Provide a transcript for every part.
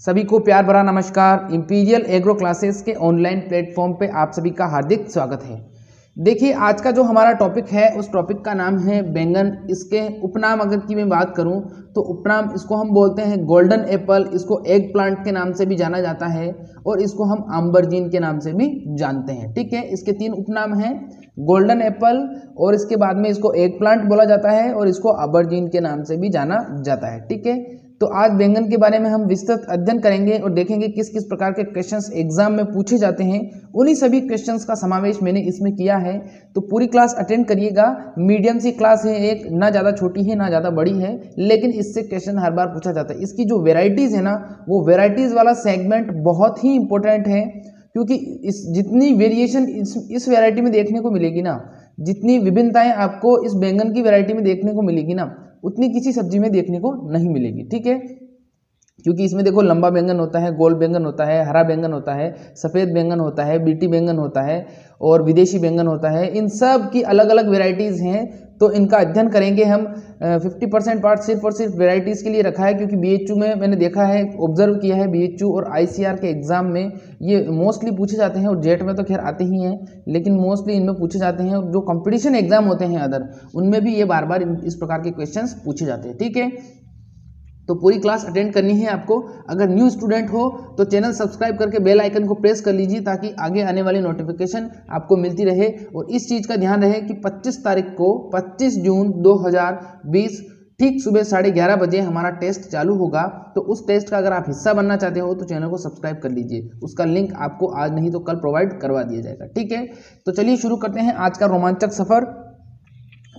सभी को प्यार भरा नमस्कार। इंपीरियल एग्रो क्लासेस के ऑनलाइन प्लेटफॉर्म पे आप सभी का हार्दिक स्वागत है। देखिए, आज का जो हमारा टॉपिक है, उस टॉपिक का नाम है बैंगन। इसके उपनाम अगर की मैं बात करूँ तो उपनाम इसको हम बोलते हैं गोल्डन एप्पल इसको एग प्लांट के नाम से भी जाना जाता है और इसको हम आम्बरजीन के नाम से भी जानते हैं। ठीक है, इसके तीन उपनाम हैं गोल्डन एप्पल और इसके बाद में इसको एग प्लांट बोला जाता है और इसको अबरजीन के नाम से भी जाना जाता है। ठीक है तो आज बैंगन के बारे में हम विस्तृत अध्ययन करेंगे और देखेंगे किस किस प्रकार के क्वेश्चंस एग्ज़ाम में पूछे जाते हैं। उन्हीं सभी क्वेश्चंस का समावेश मैंने इसमें किया है। तो पूरी क्लास अटेंड करिएगा। मीडियम सी क्लास है एक, ना ज़्यादा छोटी है, ना ज़्यादा बड़ी है, लेकिन इससे क्वेश्चन हर बार पूछा जाता है। इसकी जो वेराइटीज़ है ना, वो वेराइटीज़ वाला सेगमेंट बहुत ही इंपॉर्टेंट है, क्योंकि इस, जितनी वेरिएशन इस इस में देखने को मिलेगी ना, जितनी विभिन्नताएँ आपको इस बैंगन की वेराइटी में देखने को मिलेगी ना उतनी किसी सब्ज़ी में देखने को नहीं मिलेगी ठीक है? क्योंकि इसमें देखो लंबा बैंगन होता है, गोल बैंगन होता है, हरा बैंगन होता है, सफ़ेद बैंगन होता है, बीटी बैंगन होता है और विदेशी बैंगन होता है। इन सब की अलग अलग वेराइटीज़ हैं तो इनका अध्ययन करेंगे हम। फिफ्टी परसेंट पार्ट सिर्फ़ और सिर्फ़ वेराइटीज़ के लिए रखा है, क्योंकि BHU में मैंने देखा है ऑब्ज़र्व किया है BHU और आई के एग्ज़ाम में। ये मोस्टली पूछे जाते हैं और जेट में तो खैर आते ही हैं, लेकिन मोस्टली इनमें पूछे जाते हैं जो कंपटीशन एग्ज़ाम होते हैं अदर उनमें भी ये बार बार इस प्रकार के क्वेश्चन पूछे जाते हैं, ठीक है? तो पूरी क्लास अटेंड करनी है आपको। अगर न्यू स्टूडेंट हो तो चैनल सब्सक्राइब करके बेल आइकन को प्रेस कर लीजिए ताकि आगे आने वाली नोटिफिकेशन आपको मिलती रहे। और इस चीज़ का ध्यान रहे कि 25 तारीख को 25 जून 2020 ठीक सुबह साढ़े ग्यारह बजे हमारा टेस्ट चालू होगा। तो उस टेस्ट का अगर आप हिस्सा बनना चाहते हो तो चैनल को सब्सक्राइब कर लीजिए। उसका लिंक आपको आज नहीं तो कल प्रोवाइड करवा दिया जाएगा, ठीक है? तो चलिए शुरू करते हैं आज का रोमांचक सफ़र।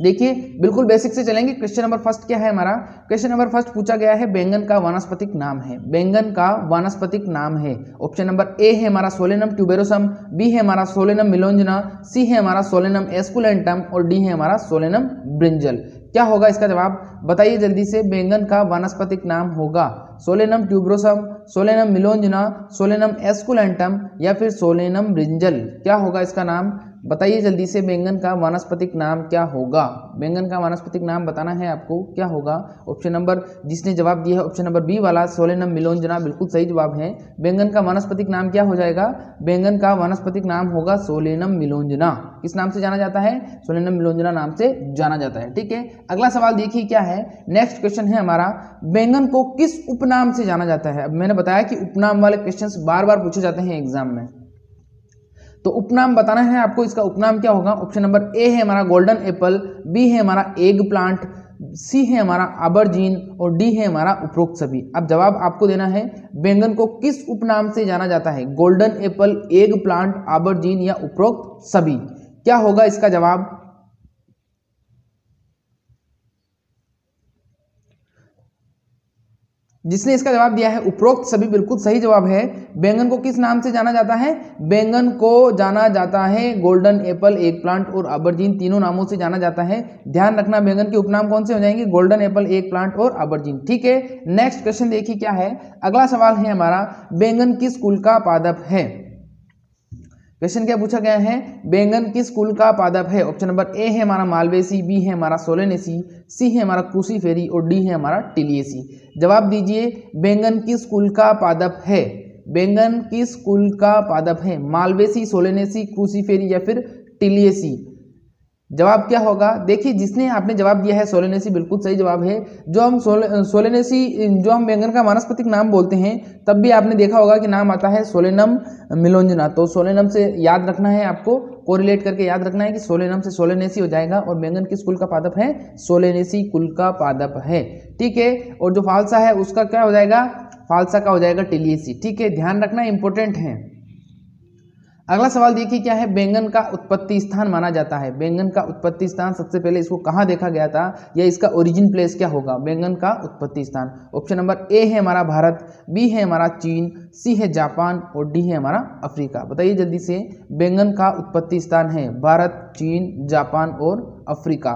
देखिए, बिल्कुल बेसिक से चलेंगे। क्वेश्चन नंबर फ़र्स्ट क्या है हमारा? क्वेश्चन नंबर फ़र्स्ट पूछा गया है, बैंगन का वानस्पतिक नाम है। बैंगन का वानस्पतिक नाम है। ऑप्शन नंबर ए है हमारा सोलेनम ट्यूबेरोसम बी है हमारा सोलेनम मिलोंजना सी है हमारा सोलेनम एस्कुलेंटम और डी है हमारा सोलेनम ब्रिंजल। क्या होगा इसका जवाब? बताइए जल्दी से, बैंगन का वानस्पतिक नाम होगा। Solanum tuberosum, Solanum melongena, Solanum esculentum या फिर सोलेनम ब्रिंजल। क्या होगा इसका नाम? बताइए जल्दी से बैंगन का वानस्पतिक नाम क्या होगा? बैंगन का वानस्पतिक नाम बताना है आपको, क्या होगा? ऑप्शन नंबर, जिसने जवाब दिया है, ऑप्शन नंबर बी वाला, सोलेनम मिलोंजना बिल्कुल सही जवाब है। बैंगन का वानस्पतिक नाम क्या हो जाएगा? बैंगन का वानस्पतिक नाम होगा सोलेनम मिलोंजना। किस नाम से जाना जाता है? सोलेनम मिलोंजना नाम से जाना जाता है, ठीक है? अगला सवाल देखिए क्या है। नेक्स्ट क्वेश्चन है हमारा, बैंगन को किस उपनाम से जाना जाता है? अब मैंने बताया कि उपनाम वाले क्वेश्चन बार बार पूछे जाते हैं एग्ज़ाम में। तो उपनाम बताना है आपको, इसका उपनाम क्या होगा? ऑप्शन नंबर ए है हमारा गोल्डन एप्पल बी है हमारा एग प्लांट सी है हमारा आबरजीन और डी है हमारा उपरोक्त सभी। अब जवाब आपको देना है बैंगन को किस उपनाम से जाना जाता है? Golden apple eggplant aubergine या उपरोक्त सभी। क्या होगा इसका जवाब? जिसने इसका जवाब दिया है, उपरोक्त सभी बिल्कुल सही जवाब है। बैंगन को किस नाम से जाना जाता है? बैंगन को जाना जाता है गोल्डन एप्पल एक प्लांट और अबरजीन तीनों नामों से जाना जाता है। ध्यान रखना, बैंगन के उपनाम कौन से हो जाएँगे? गोल्डन एप्पल एक प्लांट और अबरजीन। ठीक है, नेक्स्ट क्वेश्चन देखिए क्या है। अगला सवाल है हमारा, बैंगन किस कुल का पादप है? क्वेश्चन क्या पूछा गया है? बैंगन किस कुल का पादप है? ऑप्शन नंबर ए है हमारा मालवेसी बी है हमारा सोलेनेसी सी है हमारा क्रूसीफेरी और डी है हमारा टिलियसी। जवाब दीजिए, बैंगन किस कुल का पादप है? बैंगन किस कुल का पादप है? मालवेसी, सोलेनेसी क्रूसीफेरी या फिर टिलियसी? जवाब क्या होगा? देखिए, जिसने आपने जवाब दिया है, सोलेनेसी बिल्कुल सही जवाब है। जो हम सोले, सोलेनेसी, जो हम बैंगन का वानस्पतिक नाम बोलते हैं, तब भी आपने देखा होगा कि नाम आता है सोलेनम मिलोंजना। तो सोलेनम से याद रखना है आपको कोरिलेट करके याद रखना है कि सोलेनम से सोलेनेसी हो जाएगा और बैंगन किस कुल का पादप है? सोलेनेसी कुल का पादप है। ठीक है? और जो फालसा है, उसका क्या हो जाएगा? फालसा का हो जाएगा टिलियसी ठीक है? ध्यान रखना इंपॉर्टेंट है। अगला सवाल देखिए क्या है? बैंगन का उत्पत्ति स्थान माना जाता है। बैंगन का उत्पत्ति स्थान सबसे पहले इसको कहाँ देखा गया था? या इसका ओरिजिन प्लेस क्या होगा? बैंगन का उत्पत्ति स्थान। ऑप्शन नंबर ए है हमारा भारत बी है हमारा चीन सी है जापान और डी है हमारा अफ्रीका। बताइए जल्दी से, बैंगन का उत्पत्ति स्थान है भारत, चीन, जापान और अफ्रीका।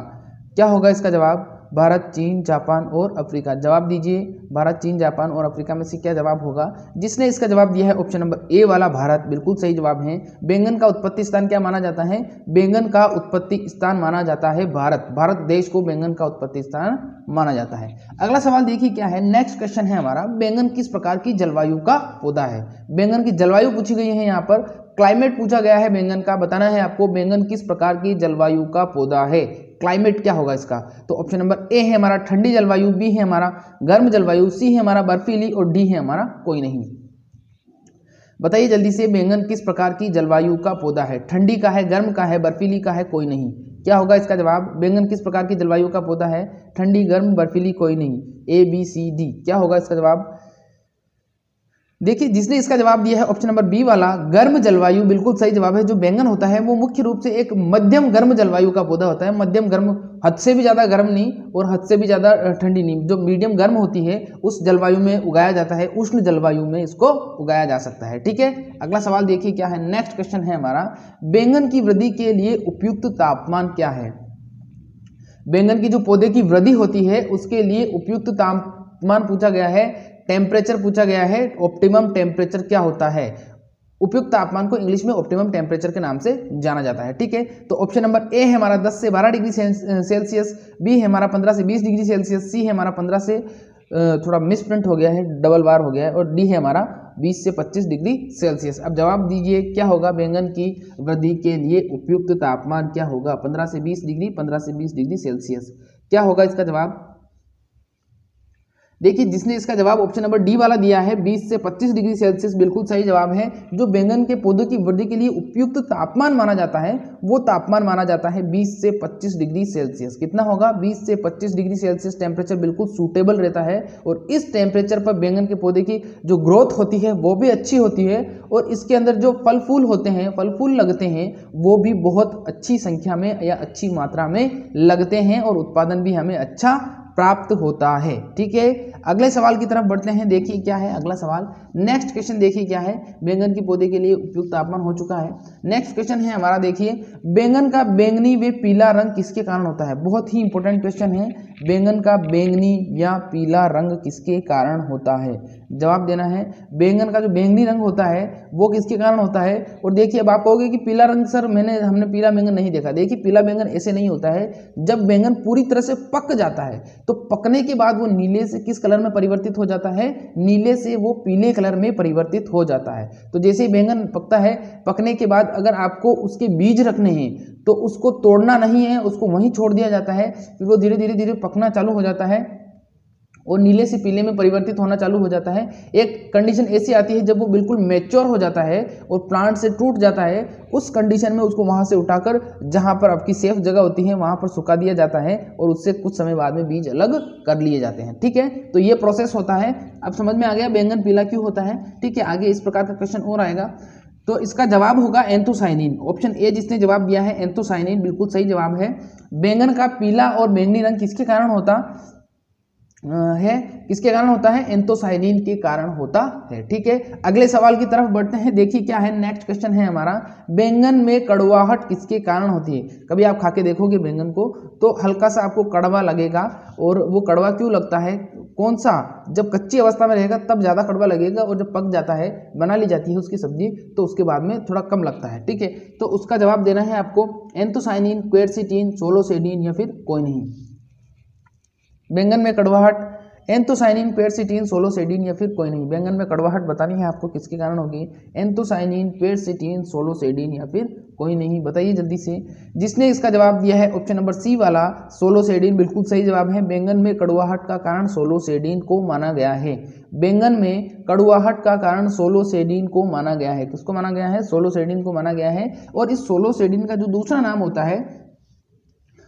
क्या होगा इसका जवाब? भारत, चीन, जापान और अफ्रीका। जवाब दीजिए, भारत, चीन, जापान और अफ्रीका में से क्या जवाब होगा? जिसने इसका जवाब दिया है ऑप्शन नंबर ए वाला भारत। बिल्कुल सही जवाब है। बैंगन का उत्पत्ति स्थान क्या माना जाता है? बैंगन का उत्पत्ति स्थान माना जाता है भारत। भारत देश को बैंगन का उत्पत्ति स्थान माना जाता है। अगला सवाल देखिए क्या है। नेक्स्ट क्वेश्चन है हमारा, बैंगन किस प्रकार की जलवायु का पौधा है? बैंगन की जलवायु पूछी गई है यहाँ पर। क्लाइमेट पूछा गया है बैंगन का। बताना है आपको, बैंगन किस प्रकार की जलवायु का पौधा है? क्लाइमेट क्या होगा इसका? तो ऑप्शन नंबर ए है हमारा, ठंडी जलवायु बी है हमारा, गर्म जलवायु सी है हमारा बर्फीली और डी है हमारा कोई नहीं। बताइए जल्दी से बैंगन किस प्रकार की जलवायु का पौधा है? ठंडी का है, गर्म का है, बर्फीली का है, कोई नहीं। क्या होगा इसका जवाब? बैंगन किस प्रकार की जलवायु का पौधा है? ठंडी, गर्म, बर्फीली, कोई नहीं। ए बी सी डी क्या होगा इसका जवाब? देखिए, जिसने इसका जवाब दिया है ऑप्शन नंबर बी वाला, गर्म जलवायु, बिल्कुल सही जवाब है, जो बैंगन होता है, वो मुख्य रूप से एक मध्यम गर्म जलवायु का पौधा होता है। मध्यम गर्म, हद से भी ज़्यादा गर्म नहीं और हद से भी ज़्यादा ठंडी नहीं। जो मीडियम गर्म होती है, उस जलवायु में उगाया जाता है, उष्ण जलवायु में इसको उगाया जा सकता है। ठीक है? अगला सवाल देखिए क्या है। नेक्स्ट क्वेश्चन है हमारा, बैंगन की वृद्धि के लिए उपयुक्त तापमान क्या है? बैंगन की जो पौधे की वृद्धि होती है, उसके लिए उपयुक्त तापमान पूछा गया है टेम्परेचर पूछा गया है ऑप्टिमम टेम्परेचर क्या होता है? उपयुक्त तापमान को इंग्लिश में ऑप्टिमम टेम्परेचर के नाम से जाना जाता है, ठीक है? तो ऑप्शन नंबर ए है हमारा 10 से 12 डिग्री सेल्सियस बी है हमारा 15 से 20 डिग्री सेल्सियस सी है हमारा 15 से थोड़ा मिसप्रिंट हो गया है डबल बार हो गया है, और डी है हमारा 20 से 25 डिग्री सेल्सियस अब जवाब दीजिए, क्या होगा बैंगन की वृद्धि के लिए उपयुक्त तापमान क्या होगा? 15 से 20 डिग्री 15 से 20 डिग्री सेल्सियस क्या होगा इसका जवाब? देखिए, जिसने इसका जवाब ऑप्शन नंबर डी वाला दिया है 20 से 25 डिग्री सेल्सियस बिल्कुल सही जवाब है, जो बैंगन के पौधों की वृद्धि के लिए उपयुक्त तापमान माना जाता है, वो तापमान माना जाता है 20 से 25 डिग्री सेल्सियस कितना होगा? 20 से 25 डिग्री सेल्सियस टेम्परेचर बिल्कुल सूटेबल रहता है, और इस टेम्परेचर पर बैंगन के पौधे की जो ग्रोथ होती है, वो भी अच्छी होती है, और इसके अंदर जो फल फूल होते हैं फल फूल लगते हैं, वो भी बहुत अच्छी संख्या में या अच्छी मात्रा में लगते हैं, और उत्पादन भी हमें अच्छा प्राप्त होता है। ठीक है? अगले सवाल की तरफ़ बढ़ते हैं, देखिए क्या है अगला सवाल। नेक्स्ट क्वेश्चन देखिए क्या है। बैंगन के पौधे के लिए उपयुक्त तापमान हो चुका है। नेक्स्ट क्वेश्चन है हमारा, देखिए, बैंगन का बैंगनी वे पीला रंग किसके कारण होता है? बहुत ही इंपॉर्टेंट क्वेश्चन है। बैंगन का बैंगनी या पीला रंग किसके कारण होता है? जवाब देना है, बैंगन का जो बैंगनी रंग होता है, वो किसके कारण होता है? और देखिए, अब आप कहोगे कि पीला रंग सर, मैंने, हमने पीला बैंगन नहीं देखा। देखिए, पीला बैंगन ऐसे नहीं होता है। जब बैंगन पूरी तरह से पक जाता है तो पकने के बाद वो नीले से किस कलर में परिवर्तित हो जाता है? नीले से वो पीले कलर में परिवर्तित हो जाता है। तो जैसे ही बैंगन पकता है, पकने के बाद अगर आपको उसके बीज रखने हैं तो उसको तोड़ना नहीं है, उसको वहीं छोड़ दिया जाता है, फिर वो धीरे धीरे धीरे पकना चालू हो जाता है और नीले से पीले में परिवर्तित होना चालू हो जाता है। एक कंडीशन ऐसी आती है जब वो बिल्कुल मेच्योर हो जाता है और प्लांट से टूट जाता है, उस कंडीशन में उसको वहाँ से उठाकर जहाँ पर आपकी सेफ़ जगह होती है, वहाँ पर सुखा दिया जाता है और उससे कुछ समय बाद में बीज अलग कर लिए जाते हैं। ठीक है? तो ये प्रोसेस होता है। अब समझ में आ गया? बैंगन पीला क्यों होता है? ठीक है, आगे इस प्रकार का क्वेश्चन और आएगा। तो इसका जवाब होगा एंथोसाइनिन। ऑप्शन ए जिसने जवाब दिया है, एंथोसाइनिन, बिल्कुल सही जवाब है। बैंगन का पीला और बैंगनी रंग किसके कारण होता? है। किसके कारण होता है? एंथोसाइनिन के कारण होता है। ठीक है? अगले सवाल की तरफ़ बढ़ते हैं। देखिए क्या है। नेक्स्ट क्वेश्चन है हमारा। बैंगन में कड़वाहट किसके कारण होती है? कभी आप खा के देखोगे बैंगन को तो हल्का सा आपको कड़वा लगेगा। और वो कड़वा क्यों लगता है? कौन सा जब कच्ची अवस्था में रहेगा, तब ज़्यादा कड़वा लगेगा और जब पक जाता है, बना ली जाती है उसकी सब्ज़ी तो उसके बाद में थोड़ा कम लगता है। ठीक है? तो उसका जवाब देना है आपको एंथोसाइनिन, क्वेरसिटीन, सोलोसेडिन या फिर कोई नहीं बैंगन में कड़वाहट, एंथोसाइनिन, पेरसिटीन, सोलोसेडिन या फिर कोई नहीं। बैंगन में कड़वाहट बतानी है आपको किसके कारण होगी? एंथोसाइनिन, पेरसिटीन, सोलोसेडिन या फिर कोई नहीं। बताइए जल्दी से। जिसने इसका जवाब दिया है ऑप्शन नंबर सी वाला, सोलोसेडिन बिल्कुल सही जवाब है। बैंगन में कड़वाहट का कारण सोलोसेडिन को माना गया है। बैंगन में कड़वाहट का कारण सोलोसेडिन को माना गया है। किसको माना गया है? सोलोसेडिन को माना गया है। और इस सोलोसेडिन का जो दूसरा नाम होता है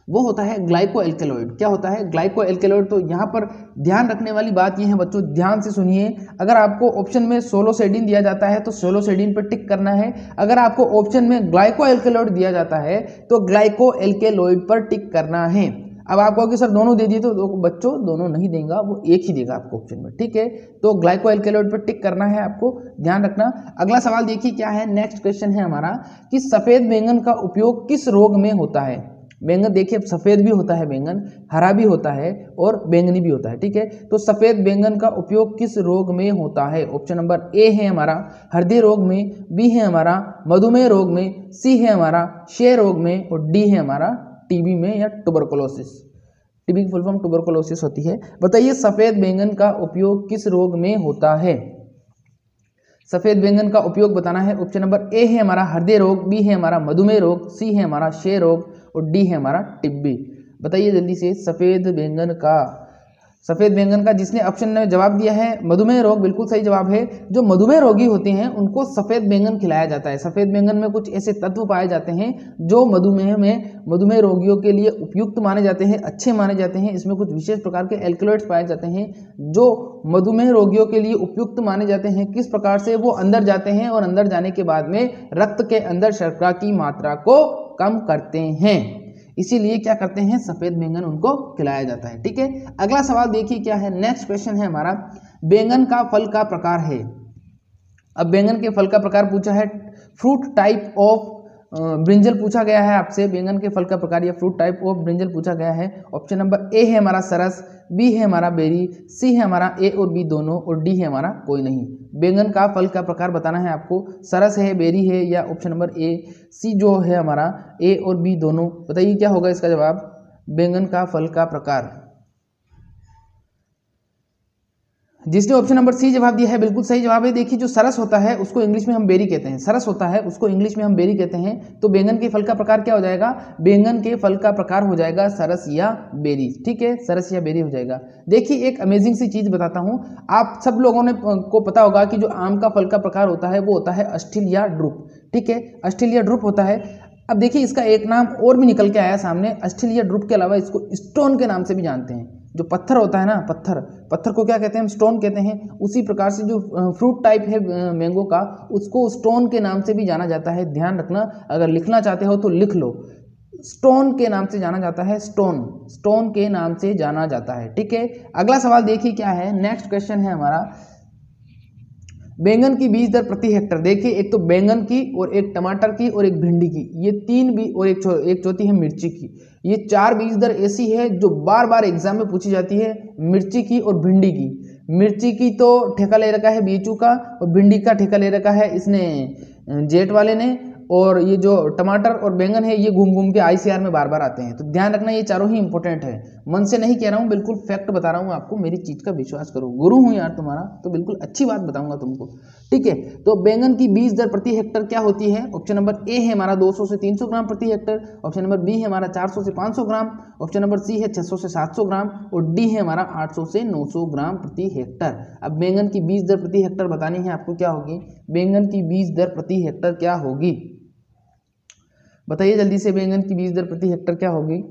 वो होता है ग्लाइको एल्केलॉइड क्या होता है? ग्लाइको एल्केलॉइड तो यहाँ पर ध्यान रखने वाली बात यह है बच्चों ध्यान से सुनिए। अगर आपको ऑप्शन में सोलोसेडिन दिया जाता है तो सोलोसेडिन पर टिक करना है। अगर आपको ऑप्शन में ग्लाइको एल्केलॉइड दिया जाता है तो ग्लाइको एल्केलॉइड पर टिक करना है। अब आप कहोगे सर दोनों दे दिए तो दो, बच्चों दोनों नहीं देगा वो एक ही देगा आपको ऑप्शन में ठीक है? तो ग्लाइको एल्केलॉइड पर टिक करना है आपको ध्यान रखना। अगला सवाल देखिए क्या है? नेक्स्ट क्वेश्चन है हमारा कि सफ़ेद बैंगन का उपयोग किस रोग में होता है? बैंगन देखिए, सफ़ेद भी होता है बैंगन, हरा भी होता है और बैंगनी भी होता है, ठीक है? तो सफ़ेद बैंगन का उपयोग किस रोग में होता है? ऑप्शन नंबर ए है हमारा हृदय रोग में, बी है हमारा, मधुमेह रोग में, सी है हमारा, क्षय रोग में और डी है हमारा, टीबी में या ट्यूबरकुलोसिस टीबी की फुल फॉर्म ट्यूबरकुलोसिस होती है। बताइए, सफ़ेद बैंगन का उपयोग किस रोग में होता है? सफ़ेद व्यंजन का उपयोग बताना है। ऑप्शन नंबर ए है हमारा हृदय रोग, बी है हमारा मधुमेह रोग, सी है हमारा क्षय रोग और डी है हमारा टिब्बी। बताइए जल्दी से सफ़ेद व्यंजन का। सफ़ेद बैंगन का, जिसने ऑप्शन में जवाब दिया है, मधुमेह रोग, बिल्कुल सही जवाब है। जो मधुमेह रोगी होते हैं, उनको सफ़ेद बैंगन खिलाया जाता है। सफ़ेद बैंगन में कुछ ऐसे तत्व पाए जाते हैं, जो मधुमेह में, मधुमेह रोगियों के लिए उपयुक्त माने जाते हैं, अच्छे माने जाते हैं। इसमें कुछ विशेष प्रकार के एल्कुलेट्स पाए जाते हैं, जो मधुमेह रोगियों के लिए उपयुक्त माने जाते हैं। किस प्रकार से? वो अंदर जाते हैं और अंदर जाने के बाद में रक्त के अंदर शर्करा की मात्रा को कम करते हैं। इसीलिए क्या करते हैं, सफ़ेद बैंगन उनको खिलाया जाता है, ठीक है? अगला सवाल देखिए क्या है नेक्स्ट क्वेश्चन है हमारा, बैंगन का फल का प्रकार है। अब बैंगन के फल का प्रकार पूछा है फ्रूट टाइप ऑफ़ ब्रिंजल पूछा गया है आपसे, बैंगन के फल का प्रकार या फ्रूट टाइप ऑफ़ ब्रिंजल पूछा गया है। ऑप्शन नंबर ए है हमारा सरस बी है हमारा बेरी सी है हमारा ए और बी दोनों और डी है हमारा कोई नहीं। बैंगन का फल का प्रकार बताना है आपको। सरस है बेरी है या ऑप्शन नंबर ए सी जो है हमारा ए और बी दोनों। बताइए क्या होगा इसका जवाब? बैंगन का फल का प्रकार। जिसने ऑप्शन नंबर सी जवाब दिया है, बिल्कुल सही जवाब है। देखिए, जो सरस होता है, उसको इंग्लिश में हम बेरी कहते हैं। सरस होता है, उसको इंग्लिश में हम बेरी कहते हैं। तो बैंगन के फल का प्रकार क्या हो जाएगा? बैंगन के फल का प्रकार हो जाएगा सरस या बेरी ठीक है? सरस या बेरी हो जाएगा। देखिए, एक अमेजिंग सी चीज़ बताता हूँ। आप सब लोगों ने को पता होगा कि जो आम का फल का प्रकार होता है, वो होता है अस्टिल या ड्रुप। ठीक है? अस्टिल या ड्रुप होता है। अब देखिए, इसका एक नाम और भी निकल के आया सामने। अस्टिल या ड्रुप के अलावा इसको स्टोन के नाम से भी जानते हैं। जो पत्थर होता है ना, पत्थर पत्थर को क्या कहते हैं, हम स्टोन कहते हैं, उसी प्रकार से जो फ्रूट टाइप है मैंगो का, उसको स्टोन के नाम से भी जाना जाता है। ध्यान रखना, अगर लिखना चाहते हो तो लिख लो। स्टोन के नाम से जाना जाता है स्टोन स्टोन के नाम से जाना जाता है, ठीक है? अगला सवाल देखिए क्या है। नेक्स्ट क्वेश्चन है हमारा। बैंगन की बीज दर प्रति हेक्टर। देखिए, एक तो बैंगन की और एक टमाटर की और एक भिंडी की। ये तीन बीज और एक एक चौथी है मिर्ची की। ये चार बीज दर ऐसी है जो बार बार एग्ज़ाम में पूछी जाती है मिर्ची की और भिंडी की। मिर्ची की तो ठेका ले रखा है बीचू का और भिंडी का ठेका ले रखा है इसने जेट वाले ने। और ये जो टमाटर और बैंगन है, ये घूम घूम के आईसीआर में बार बार आते हैं। तो ध्यान रखना, ये चारों ही इंपॉर्टेंट है। मन से नहीं कह रहा हूँ, बिल्कुल फैक्ट बता रहा हूँ, आपको मेरी चीज़ का विश्वास करो। गुरु हूँ यार तुम्हारा तो बिल्कुल अच्छी बात बताऊँगा तुमको। ठीक है? तो बैंगन की बीज दर प्रति हेक्टर क्या होती है? ऑप्शन नंबर ए है हमारा 200 से 300 ग्राम प्रति हेक्टर ऑप्शन नंबर बी है हमारा 400 से 500 ग्राम. ऑप्शन नंबर सी है 600 से 700 ग्राम. और डी है हमारा 800 से 900 ग्राम प्रति हेक्टर अब बैंगन की बीज दर प्रति हेक्टर बतानी है आपको क्या होगी? बैंगन की बीज दर प्रति हेक्टर क्या होगी? बताइए जल्दी से बैंगन की बीज दर प्रति हेक्टर क्या होगी?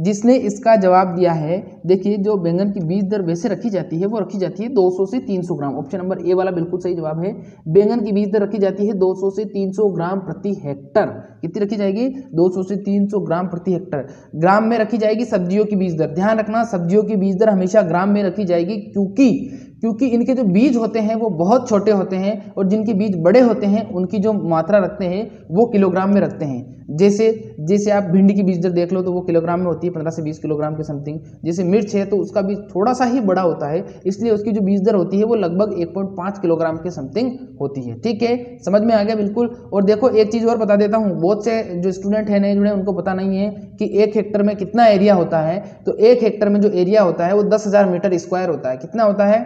जिसने इसका जवाब दिया है, देखिए जो बैंगन की बीज दर वैसे रखी जाती है, वो रखी जाती है 200 से 300 ग्राम। ऑप्शन नंबर ए वाला बिल्कुल सही जवाब है। बैंगन की बीज दर रखी जाती है 200 से 300 ग्राम प्रति हेक्टर। कितनी रखी जाएगी? 200 से 300 ग्राम प्रति हेक्टर। ग्राम में रखी जाएगी सब्जियों की बीज दर। ध्यान रखना, सब्जियों की बीज दर हमेशा ग्राम में रखी जाएगी क्योंकि क्योंकि इनके जो बीज होते हैं वो बहुत छोटे होते हैं और जिनके बीज बड़े होते हैं, उनकी जो मात्रा रखते हैं, वो किलोग्राम में रखते हैं। जैसे जैसे आप भिंडी की बीज दर देख लो तो वो किलोग्राम में होती है, पंद्रह से बीस किलोग्राम के समथिंग जैसे मिर्च है तो उसका बीज थोड़ा सा ही बड़ा होता है, इसलिए उसकी जो बीज दर होती है वो लगभग एक पॉइंट पाँच किलोग्राम के समथिंग होती है। ठीक है? समझ में आ गया बिल्कुल? और देखो, एक चीज़ और बता देता हूँ, बहुत से जो स्टूडेंट हैं, नए जुड़े, उनको पता नहीं है कि एक हेक्टर में कितना एरिया होता है। तो एक हेक्टर में जो एरिया होता है वो दस मीटर स्क्वायर होता है। कितना होता है?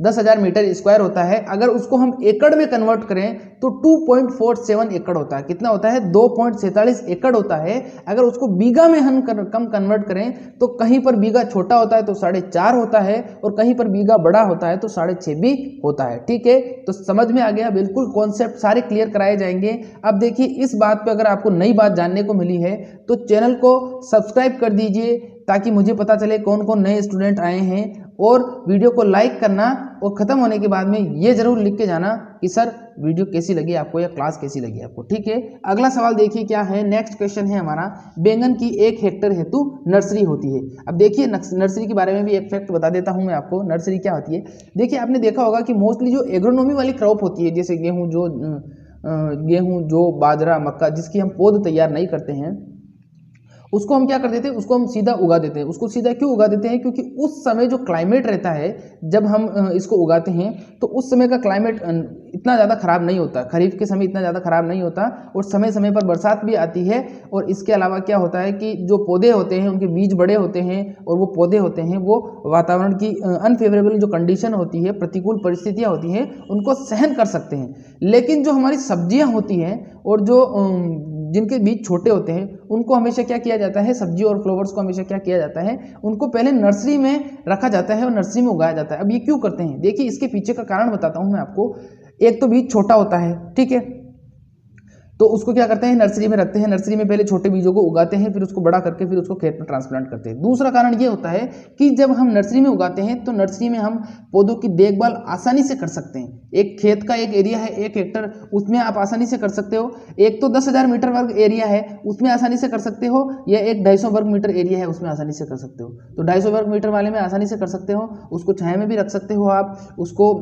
दस हज़ार मीटर स्क्वायर होता है अगर उसको हम एकड़ में कन्वर्ट करें तो 2.47 एकड़ होता है। कितना होता है? दो एकड़ होता है। अगर उसको बीघा में हम कर, कम कन्वर्ट करें तो कहीं पर बीघा छोटा होता है तो साढ़े चार होता है और कहीं पर बीघा बड़ा होता है तो साढ़े छः भी होता है। ठीक है? तो समझ में आ गया? बिल्कुल कॉन्सेप्ट सारे क्लियर कराए जाएँगे। अब देखिए इस बात पर अगर आपको नई बात जानने को मिली है तो चैनल को सब्सक्राइब कर दीजिए ताकि मुझे पता चले कौन कौन नए स्टूडेंट आए हैं। और वीडियो को लाइक करना और ख़त्म होने के बाद में ये ज़रूर लिख के जाना कि सर, वीडियो कैसी लगी आपको या क्लास कैसी लगी आपको, ठीक है? अगला सवाल देखिए क्या है नेक्स्ट क्वेश्चन है हमारा, बैंगन की एक हेक्टर हेतु नर्सरी होती है। अब देखिए नर्सरी के बारे में भी एक फैक्ट बता देता हूँ मैं आपको नर्सरी क्या होती है? देखिए, आपने देखा होगा कि मोस्टली जो एग्रोनॉमी वाली क्रॉप होती है, जैसे गेहूँ, जो गेहूँ, जो बाजरा, मक्का, जिसकी हम पौध तैयार नहीं करते हैं उसको हम क्या कर देते हैं? उसको हम सीधा उगा देते हैं। उसको सीधा क्यों उगा देते हैं? क्योंकि उस समय जो क्लाइमेट रहता है, जब हम इसको उगाते हैं तो उस समय का क्लाइमेट इतना ज़्यादा ख़राब नहीं होता। खरीफ के समय इतना ज़्यादा ख़राब नहीं होता और समय समय पर बरसात भी आती है और इसके अलावा क्या होता है कि जो पौधे होते हैं, उनके बीज बड़े होते हैं और वो पौधे होते हैं, वो वातावरण की अनफेवरेबल जो कंडीशन होती है, प्रतिकूल परिस्थितियाँ होती हैं, उनको सहन कर सकते हैं। लेकिन जो हमारी सब्ज़ियाँ होती हैं और जो जिनके बीज छोटे होते हैं, उनको हमेशा क्या किया जाता है? सब्ज़ी और फ्लावर्स को हमेशा क्या किया जाता है? उनको पहले नर्सरी में रखा जाता है और नर्सरी में उगाया जाता है। अब ये क्यों करते हैं? देखिए, इसके पीछे का कारण बताता हूँ मैं आपको। एक तो बीज छोटा होता है, ठीक है? तो उसको क्या करते हैं, नर्सरी में रखते हैं। नर्सरी में पहले छोटे बीजों को उगाते हैं, फिर उसको बड़ा करके फिर उसको खेत में ट्रांसप्लांट करते हैं। दूसरा कारण ये होता है कि जब हम नर्सरी में उगाते हैं तो नर्सरी में हम पौधों की देखभाल आसानी से कर सकते हैं। एक खेत का एक एरिया है, एक हेक्टर, उसमें आप आसानी से कर सकते हो। एक तो दस हज़ार मीटर वर्ग एरिया है, उसमें आसानी से कर सकते हो, या एक ढाई सौ वर्ग मीटर एरिया है, उसमें आसानी से कर सकते हो। तो ढाई सौ वर्ग मीटर वाले में आसानी से कर सकते हो, उसको छाया में भी रख सकते हो आप, उसको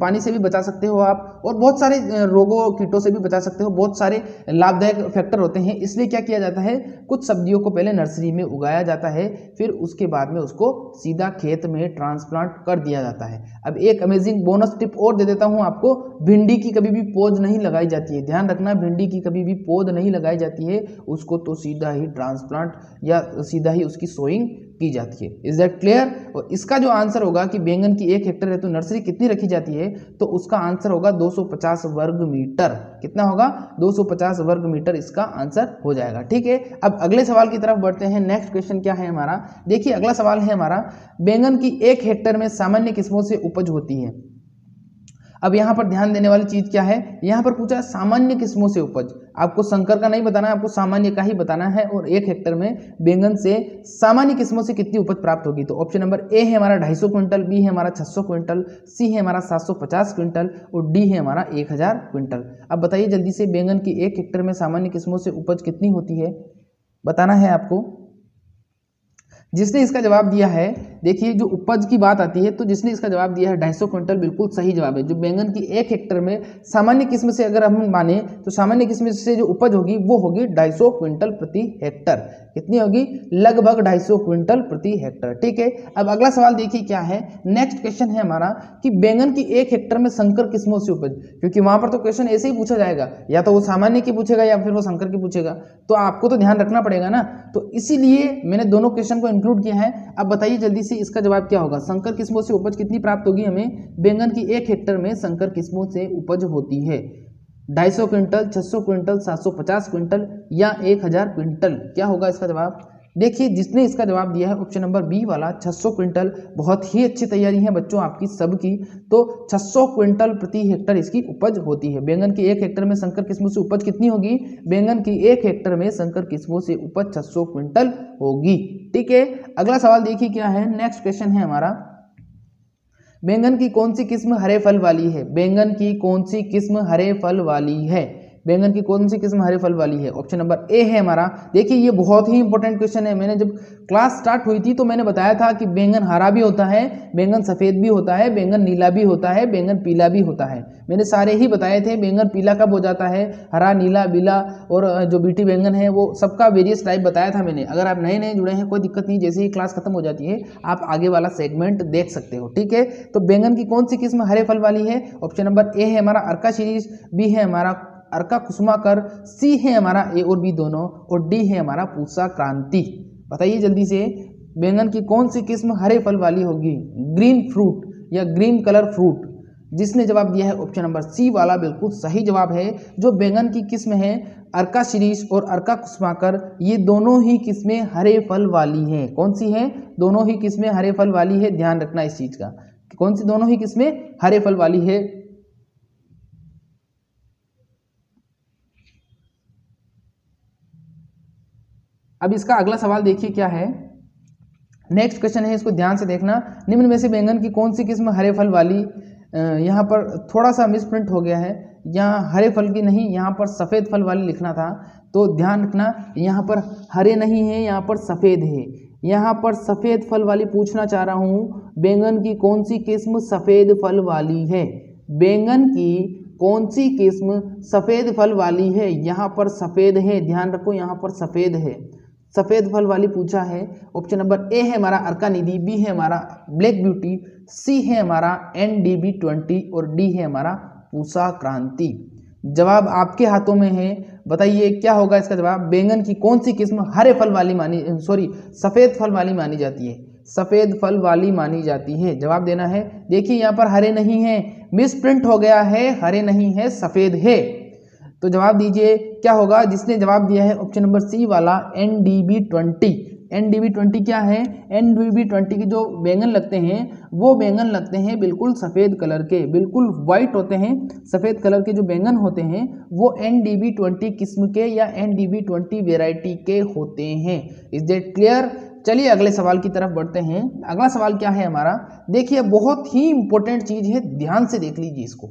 पानी से भी बचा सकते हो आप, और बहुत सारे रोगों, कीटों से भी बचा सकते हो। बहुत सारे लाभदायक फैक्टर होते हैं। इसलिए क्या किया जाता है? कुछ सब्जियों को पहले नर्सरी में उगाया जाता है, फिर उसके बाद में उसको सीधा खेत में ट्रांसप्लांट कर दिया जाता है। अब एक अमेजिंग बोनस टिप और दे देता हूँ आपको। भिंडी की कभी भी पोज नहीं लगाई जाती है। ध्यान रखना, भिंडी की कभी भी पोद नहीं लगाई जाती है। उसको तो सीधा ही ट्रांसप्लांट या सीधा ही उसकी सोइंग की जाती है। इज़ दैट क्लियर और इसका जो आंसर होगा कि बैंगन की एक हेक्टर है तो नर्सरी कितनी रखी जाती है? तो उसका आंसर होगा 250 वर्ग मीटर। कितना होगा? 250 वर्ग मीटर इसका आंसर हो जाएगा। ठीक है? अब अगले सवाल की तरफ़ बढ़ते हैं। नेक्स्ट क्वेश्चन क्या है हमारा? देखिए, अगला सवाल है हमारा। बैंगन की एक हेक्टर में सामान्य किस्मों से उपज होती है। अब यहाँ पर ध्यान देने वाली चीज़ क्या है? यहाँ पर पूछा सामान्य किस्मों से उपज। आपको संकर का नहीं बताना आपको सामान्य का ही बताना है और एक हेक्टर में बैंगन से सामान्य किस्मों से कितनी उपज प्राप्त होगी? तो ऑप्शन नंबर ए है हमारा 250 क्विंटल बी है हमारा 600 क्विंटल सी है हमारा 750 क्विंटल और डी है हमारा 1000 क्विंटल। अब बताइए जल्दी से बैंगन की एक हेक्टर में सामान्य किस्मों से उपज कितनी होती है? बताना है आपको। जिसने इसका जवाब दिया है देखिए, जो उपज की बात आती है तो जिसने इसका जवाब दिया है, ढाई सौ क्विंटल बिल्कुल सही जवाब है। जो बैंगन की एक हेक्टर में सामान्य किस्म से अगर हम माने तो सामान्य किस्म से जो उपज होगी, वो होगी ढाई क्विंटल प्रति हेक्टर कितनी होगी? लगभग ढाई क्विंटल प्रति हेक्टर ठीक है? अब अगला सवाल देखिए क्या है। नेक्स्ट क्वेश्चन है हमारा कि बैंगन की एक हेक्टर में संकर किस्मों से उपज, क्योंकि वहाँ पर तो क्वेश्चन ऐसे ही पूछा जाएगा। या तो वो सामान्य की पूछेगा या फिर वो संकर की पूछेगा। तो आपको तो ध्यान रखना पड़ेगा ना। तो इसीलिए मैंने दोनों क्वेश्चन को इंक्लूड किया है। अब बताइए जल्दी से इसका जवाब क्या होगा? संकर किस्मों से उपज कितनी प्राप्त होगी? हमें बैंगन की एक हेक्टर में संकर किस्मों से उपज होती है। ढाई सौ क्विंटल, छह सौ क्विंटल, सात सौ पचास क्विंटल या एक हज़ार क्विंटल? क्या होगा इसका जवाब? देखिए, जिसने इसका जवाब दिया है ऑप्शन नंबर बी वाला 600 क्विंटल बहुत ही अच्छी तैयारी है बच्चों आपकी सबकी। तो 600 क्विंटल प्रति हेक्टर इसकी उपज होती है। बैंगन की एक हेक्टर में संकर किस्मों से उपज कितनी होगी? बैंगन की एक हेक्टर में संकर किस्मों से उपज 600 क्विंटल होगी। ठीक है, अगला सवाल देखिए क्या है। नेक्स्ट क्वेश्चन है हमारा। बैंगन की कौन सी किस्म हरे फल वाली है? बैंगन की कौन सी किस्म हरे फल वाली है? बैंगन की कौन सी किस्म हरे फल वाली है? ऑप्शन नंबर ए है हमारा। देखिए, ये बहुत ही इंपॉर्टेंट क्वेश्चन है। मैंने जब क्लास स्टार्ट हुई थी तो मैंने बताया था कि बैंगन हरा भी होता है, बैंगन सफ़ेद भी होता है, बैंगन नीला भी होता है, बैंगन पीला भी होता है। मैंने सारे ही बताए थे, बैंगन पीला कब हो जाता है? हरा, नीला बीला और जो बीटी बैंगन है, वो सबका वेरियस टाइप बताया था मैंने। अगर आप नए नए जुड़े हैं, कोई दिक्कत नहीं, जैसे ही क्लास खत्म हो जाती है, आप आगे वाला सेगमेंट देख सकते हो, ठीक है? तो बैंगन की कौन सी किस्म हरे फल वाली है? ऑप्शन नंबर ए है हमारा, अर्का सीरीज़ बी है हमारा अर्का कुसुमाकर सी है हमारा ए और बी दोनों, और डी है हमारा पूसा क्रांति। बताइए जल्दी से, बैंगन की कौन सी किस्म हरे फल वाली होगी? ग्रीन फ्रूट या ग्रीन कलर फ्रूट? जिसने जवाब दिया है ऑप्शन नंबर सी वाला बिल्कुल सही जवाब है, जो बैंगन की किस्म है अर्का शिरीष और अर्का कुसमाकर ये दोनों ही किस्में हरे फल वाली हैं। कौन सी हैं? दोनों ही किस्में हरे फल वाली है, ध्यान रखना इस चीज़ का। कौन सी दोनों ही किस्में हरे फल वाली है? अब इसका अगला सवाल देखिए क्या है। नेक्स्ट क्वेश्चन है, इसको ध्यान से देखना। निम्न में से बैंगन की कौन सी किस्म हरे फल वाली यहाँ पर थोड़ा सा मिसप्रिंट हो गया है। यहाँ हरे फल की नहीं, यहाँ पर सफ़ेद फल वाली लिखना था। तो ध्यान रखना, यहाँ पर हरे नहीं है, यहाँ पर सफ़ेद है। यहाँ पर सफ़ेद फल वाली पूछना चाह रहा हूँ बैंगन की कौन सी किस्म सफ़ेद फल वाली है? बैंगन की कौन सी किस्म सफ़ेद फल वाली है? यहाँ पर सफ़ेद है, ध्यान रखो, यहाँ पर सफ़ेद है। सफ़ेद फल वाली पूछा है। ऑप्शन नंबर ए है हमारा अर्का निधि बी है हमारा ब्लैक ब्यूटी सी है हमारा एन डी बी ट्वेंटी और डी है हमारा पूसा क्रांति जवाब आपके हाथों में है। बताइए क्या होगा इसका जवाब? बैंगन की कौन सी किस्म हरे फल वाली मानी सॉरी सफ़ेद फल वाली मानी जाती है? सफ़ेद फल वाली मानी जाती है। जवाब देना है। देखिए यहाँ पर हरे नहीं है। मिस प्रिंट हो गया है। हरे नहीं है। सफ़ेद है। तो जवाब दीजिए, क्या होगा? जिसने जवाब दिया है ऑप्शन नंबर सी वाला N D B twenty N D B twenty क्या है? एन डी बी ट्वेंटी के जो बैंगन लगते हैं, वो बैंगन लगते हैं बिल्कुल सफ़ेद कलर के, बिल्कुल वाइट होते हैं। सफ़ेद कलर के जो बैंगन होते हैं, वो एन डी बी ट्वेंटी किस्म के या N D B twenty variety के होते हैं। इज़ देट क्लियर चलिए अगले सवाल की तरफ़ बढ़ते हैं। अगला सवाल क्या है हमारा? देखिए, बहुत ही इंपॉर्टेंट चीज़ है, ध्यान से देख लीजिए इसको।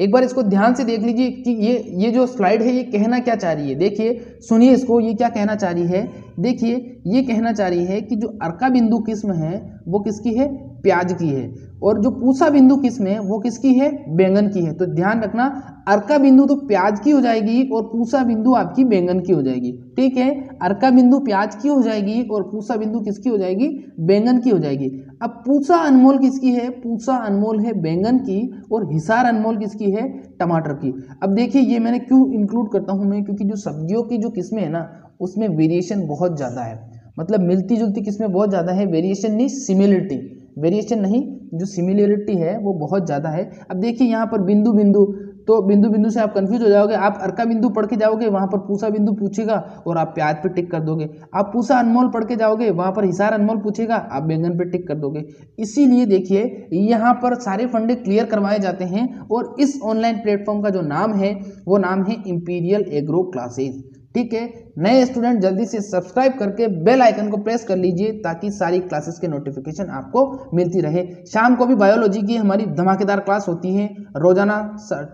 एक बार इसको ध्यान से देख लीजिए कि ये ये जो स्लाइड है, ये कहना क्या चाह रही है? देखिए, सुनिए इसको, ये क्या कहना चाह रही है? देखिए, ये कहना चाह रही है कि जो अर्का बिंदु किस्म है, वो किसकी है? प्याज की है। और जो पूसा बिंदु किस्म है, वो किसकी है? बैंगन की है। तो ध्यान रखना, अर्का बिंदु तो प्याज की हो जाएगी और पूसा बिंदु आपकी बैंगन की हो जाएगी। ठीक है? अर्का बिंदु प्याज की हो जाएगी और पूसा बिंदु किसकी हो जाएगी? बैंगन की हो जाएगी। अब पूसा अनमोल किसकी है? पूसा अनमोल है बैंगन की और हिसार अनमोल किसकी है? टमाटर की। अब देखिए, ये मैंने क्यों इंक्लूड करता हूँ मैं? क्योंकि जो सब्जियों की जो किस्में है ना, उसमें वेरिएशन बहुत ज़्यादा है। मतलब मिलती जुलती किस्में बहुत ज़्यादा है वेरिएशन नहीं सिमिलरिटी वेरिएशन नहीं जो सिमिलरिटी है, वो बहुत ज़्यादा है। अब देखिए यहाँ पर बिंदु बिंदु तो बिंदु बिंदु से आप कंफ्यूज हो जाओगे। आप अर्का बिंदु पढ़ के जाओगे, वहाँ पर पूसा बिंदु पूछेगा और आप प्याज पे टिक कर दोगे। आप पूसा अनमोल पढ़ के जाओगे, वहाँ पर हिसार अनमोल पूछेगा, आप बैंगन पे टिक कर दोगे। इसीलिए देखिए, यहाँ पर सारे फंडे क्लियर करवाए जाते हैं और इस ऑनलाइन प्लेटफॉर्म का जो नाम है, वो नाम है इम्पीरियल एग्रो क्लासेज ठीक है? नए स्टूडेंट जल्दी से सब्सक्राइब करके बेल आइकन को प्रेस कर लीजिए ताकि सारी क्लासेस के नोटिफिकेशन आपको मिलती रहे। शाम को भी बायोलॉजी की हमारी धमाकेदार क्लास होती है, रोज़ाना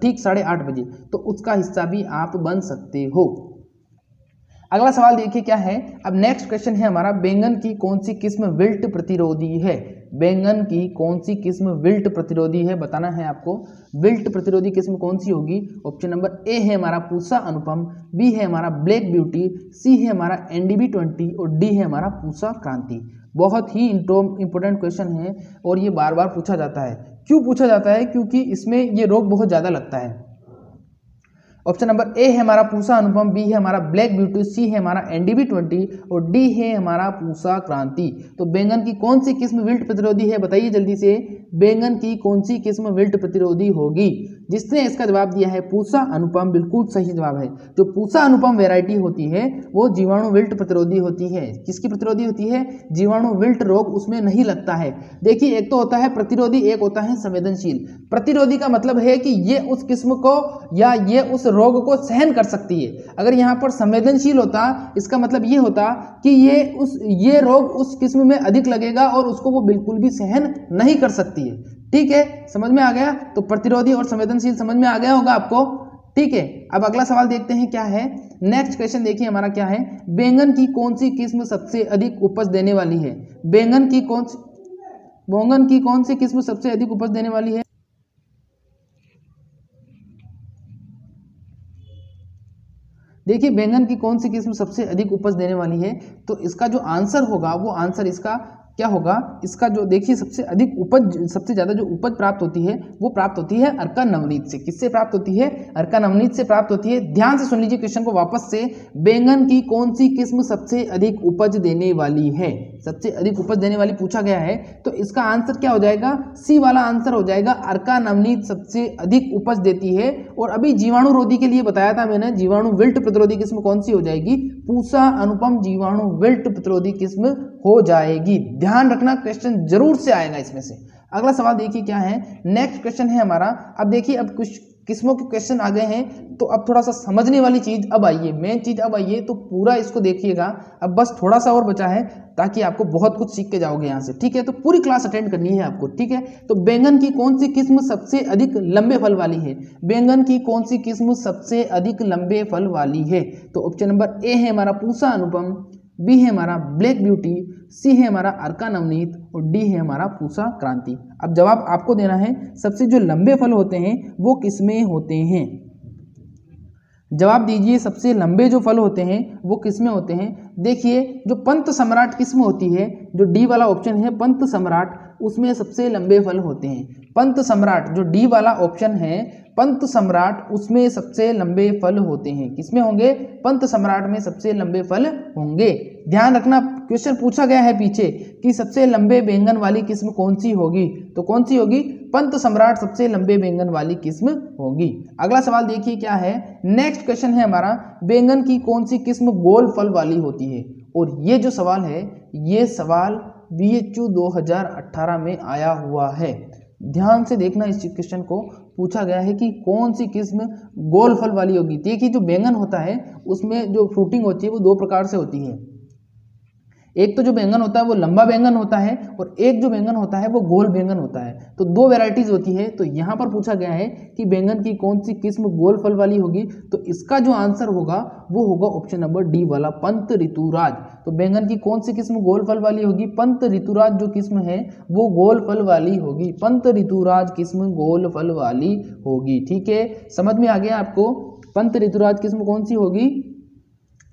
ठीक साढ़े आठ बजे। तो उसका हिस्सा भी आप बन सकते हो। अगला सवाल देखिए क्या है? अब नेक्स्ट क्वेश्चन है हमारा, बैंगन की कौन सी किस्म विल्ट प्रतिरोधी है? बैंगन की कौन सी किस्म विल्ट प्रतिरोधी है, बताना है आपको। विल्ट प्रतिरोधी किस्म कौन सी होगी? ऑप्शन नंबर ए है हमारा पूसा अनुपम बी है हमारा ब्लैक ब्यूटी सी है हमारा एनडीबी ट्वेंटी और डी है हमारा पूसा क्रांति। बहुत ही इंपॉर्टेंट क्वेश्चन है और ये बार बार पूछा जाता है। क्यों पूछा जाता है? क्योंकि इसमें ये रोग बहुत ज़्यादा लगता है। ऑप्शन नंबर ए है हमारा पूसा अनुपम बी है हमारा ब्लैक ब्यूटी सी है हमारा एनडीबी ट्वेंटी और डी है हमारा पूसा क्रांति। तो बैंगन की कौन सी किस्म विल्ट प्रतिरोधी है बताइए जल्दी से। बैंगन की कौन सी किस्म विल्ट प्रतिरोधी होगी? जिसने इसका जवाब दिया है, पूसा अनुपम, बिल्कुल सही जवाब है। जो पूसा अनुपम वेराइटी होती है, वो जीवाणु विल्ट प्रतिरोधी होती है। किसकी प्रतिरोधी होती है? जीवाणु विल्ट रोग उसमें नहीं लगता है। देखिए, एक तो होता है प्रतिरोधी, एक होता है संवेदनशील। प्रतिरोधी का मतलब है कि ये उस किस्म को या ये उस रोग को सहन कर सकती है। अगर यहाँ पर संवेदनशील होता, इसका मतलब ये होता कि ये उस, ये रोग उस किस्म में अधिक लगेगा और उसको वो बिल्कुल भी सहन नहीं कर सकती है। ठीक है? समझ में आ गया? तो प्रतिरोधी और संवेदनशील समझ में आ गया होगा आपको? ठीक है, अब अगला सवाल देखते हैं क्या है? नेक्स्ट क्वेश्चन देखिए हमारा क्या है? बैंगन की कौन सी किस्म सबसे अधिक उपज देने वाली है? बैंगन की कौन सी बैंगन की कौन सी किस्म सबसे अधिक उपज देने वाली है? देखिए, बैंगन की कौन सी किस्म सबसे अधिक उपज देने वाली है? तो इसका जो आंसर होगा, वो आंसर इसका क्या होगा? इसका जो देखिए सबसे अधिक उपज, सबसे ज़्यादा जो उपज प्राप्त होती है, वो प्राप्त होती है अर्का नवनीत से। किससे प्राप्त होती है? अर्का नवनीत से प्राप्त होती है। ध्यान से सुन लीजिए क्वेश्चन को वापस से। बैंगन की कौन सी किस्म सबसे अधिक उपज देने वाली है? सबसे अधिक उपज देने वाली पूछा गया है तो इसका आंसर क्या हो जाएगा? सी वाला आंसर हो जाएगा, अर्का नवनीत सबसे अधिक उपज देती है। और अभी जीवाणु रोधी के लिए बताया था मैंने, जीवाणु विल्ट प्रतिरोधी किस्म कौन सी हो जाएगी? पूसा, अनुपम जीवाणु विल्ट प्रतिरोधी किस्म हो जाएगी। ध्यान रखना क्वेश्चन ज़रूर से आएगा इसमें से। अगला सवाल देखिए क्या है। नेक्स्ट क्वेश्चन है हमारा। अब देखिए, अब कुछ किस्मों के क्वेश्चन आ गए हैं तो अब थोड़ा सा समझने वाली चीज़ अब आइए मेन चीज़ अब आइए तो पूरा इसको देखिएगा। अब बस थोड़ा सा और बचा है, ताकि आपको बहुत कुछ सीख के जाओगे यहाँ से, ठीक है? तो पूरी क्लास अटेंड करनी है आपको, ठीक है? तो बैंगन की कौन सी किस्म सबसे अधिक लंबे फल वाली है? बैंगन की कौन सी किस्म सबसे अधिक लंबे फल वाली है? तो ऑप्शन नंबर ए है हमारा पूसा अनुपम। बी है हमारा ब्लैक ब्यूटी, सी है हमारा अर्का नवनीत और डी है हमारा पूसा क्रांति। अब जवाब आपको देना है, सबसे जो लंबे फल होते हैं, वो किसमें होते हैं? जवाब दीजिए, सबसे लंबे जो फल होते हैं, वो किसमें होते हैं? देखिए, जो पंत सम्राट किस्म होती है? जो डी वाला ऑप्शन है, पंत सम्राट। उसमें सबसे लंबे फल होते हैं। पंत सम्राट, जो डी वाला ऑप्शन है, पंत सम्राट उसमें सबसे लंबे फल होते हैं। किसमें होंगे? पंत सम्राट में सबसे लंबे फल होंगे। ध्यान रखना क्वेश्चन पूछा गया है पीछे कि सबसे लंबे बैंगन वाली किस्म कौन सी होगी? तो कौन सी होगी? पंत सम्राट सबसे लंबे बैंगन वाली किस्म होगी। अगला सवाल देखिए क्या है। नेक्स्ट क्वेश्चन है हमारा, बैंगन की कौन सी किस्म गोल फल वाली होती है? और ये जो सवाल है, ये सवाल बी एच यू दो में आया हुआ है। ध्यान से देखना इस क्वेश्चन को। पूछा गया है कि कौन सी किस्म गोल फल वाली होगी। देखिए, जो बैंगन होता है, उसमें जो फ्रूटिंग होती है, वो दो प्रकार से होती है। एक तो जो बैंगन होता है वो लंबा बैंगन होता है और एक जो बैंगन होता है वो गोल बैंगन होता है। तो दो वेराइटीज होती है। तो यहाँ पर पूछा गया है कि बैंगन की कौन सी किस्म गोल फल वाली होगी? तो इसका जो आंसर होगा, वो होगा ऑप्शन नंबर डी वाला, पंत ऋतुराज। तो बैंगन की कौन सी किस्म गोल फल वाली होगी? पंत ऋतुराज जो किस्म है, वो गोल फल वाली होगी। पंत ऋतुराज किस्म गोल फल वाली होगी। ठीक है? समझ में आ गया आपको? पंत ऋतुराज किस्म कौन सी होगी?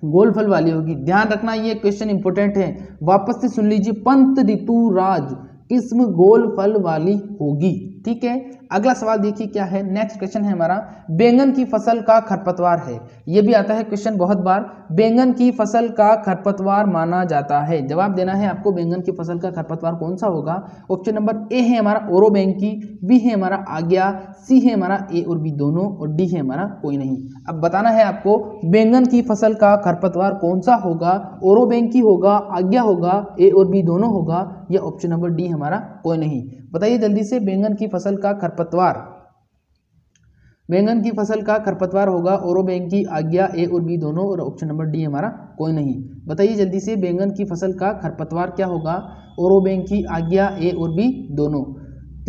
गोल फल वाली होगी। ध्यान रखना, ये क्वेश्चन इंपॉर्टेंट है। वापस से सुन लीजिए, पंत ऋतु राज, किस्म गोल फल वाली होगी। ठीक है? अगला सवाल देखिए क्या है। नेक्स्ट क्वेश्चन है हमारा, बैंगन की फ़सल का खरपतवार है। ये भी आता है क्वेश्चन बहुत बार, बैंगन की फ़सल का खरपतवार माना जाता है। जवाब देना है आपको, बैंगन की फ़सल का खरपतवार कौन सा होगा? ऑप्शन नंबर ए है हमारा ओरो बैंकी बी है हमारा आज्ञा सी है हमारा ए और बी दोनों, और डी है हमारा कोई नहीं। अब बताना है आपको, बैंगन की फ़सल का खरपतवार कौन सा होगा? ओरो बैंकी होगा, आज्ञा होगा ए और बी दोनों होगा या ऑप्शन नंबर डी हमारा कोई नहीं। बताइए जल्दी से, बैंगन की फ़सल का खरपतवार। बैंगन की फ़सल का खरपतवार होगा ओरो की आज्ञा ए और बी दोनों और ऑप्शन नंबर डी हमारा कोई नहीं। बताइए जल्दी से, बैंगन की फ़सल का खरपतवार क्या होगा ओरो की आज्ञा ए और बी दोनों।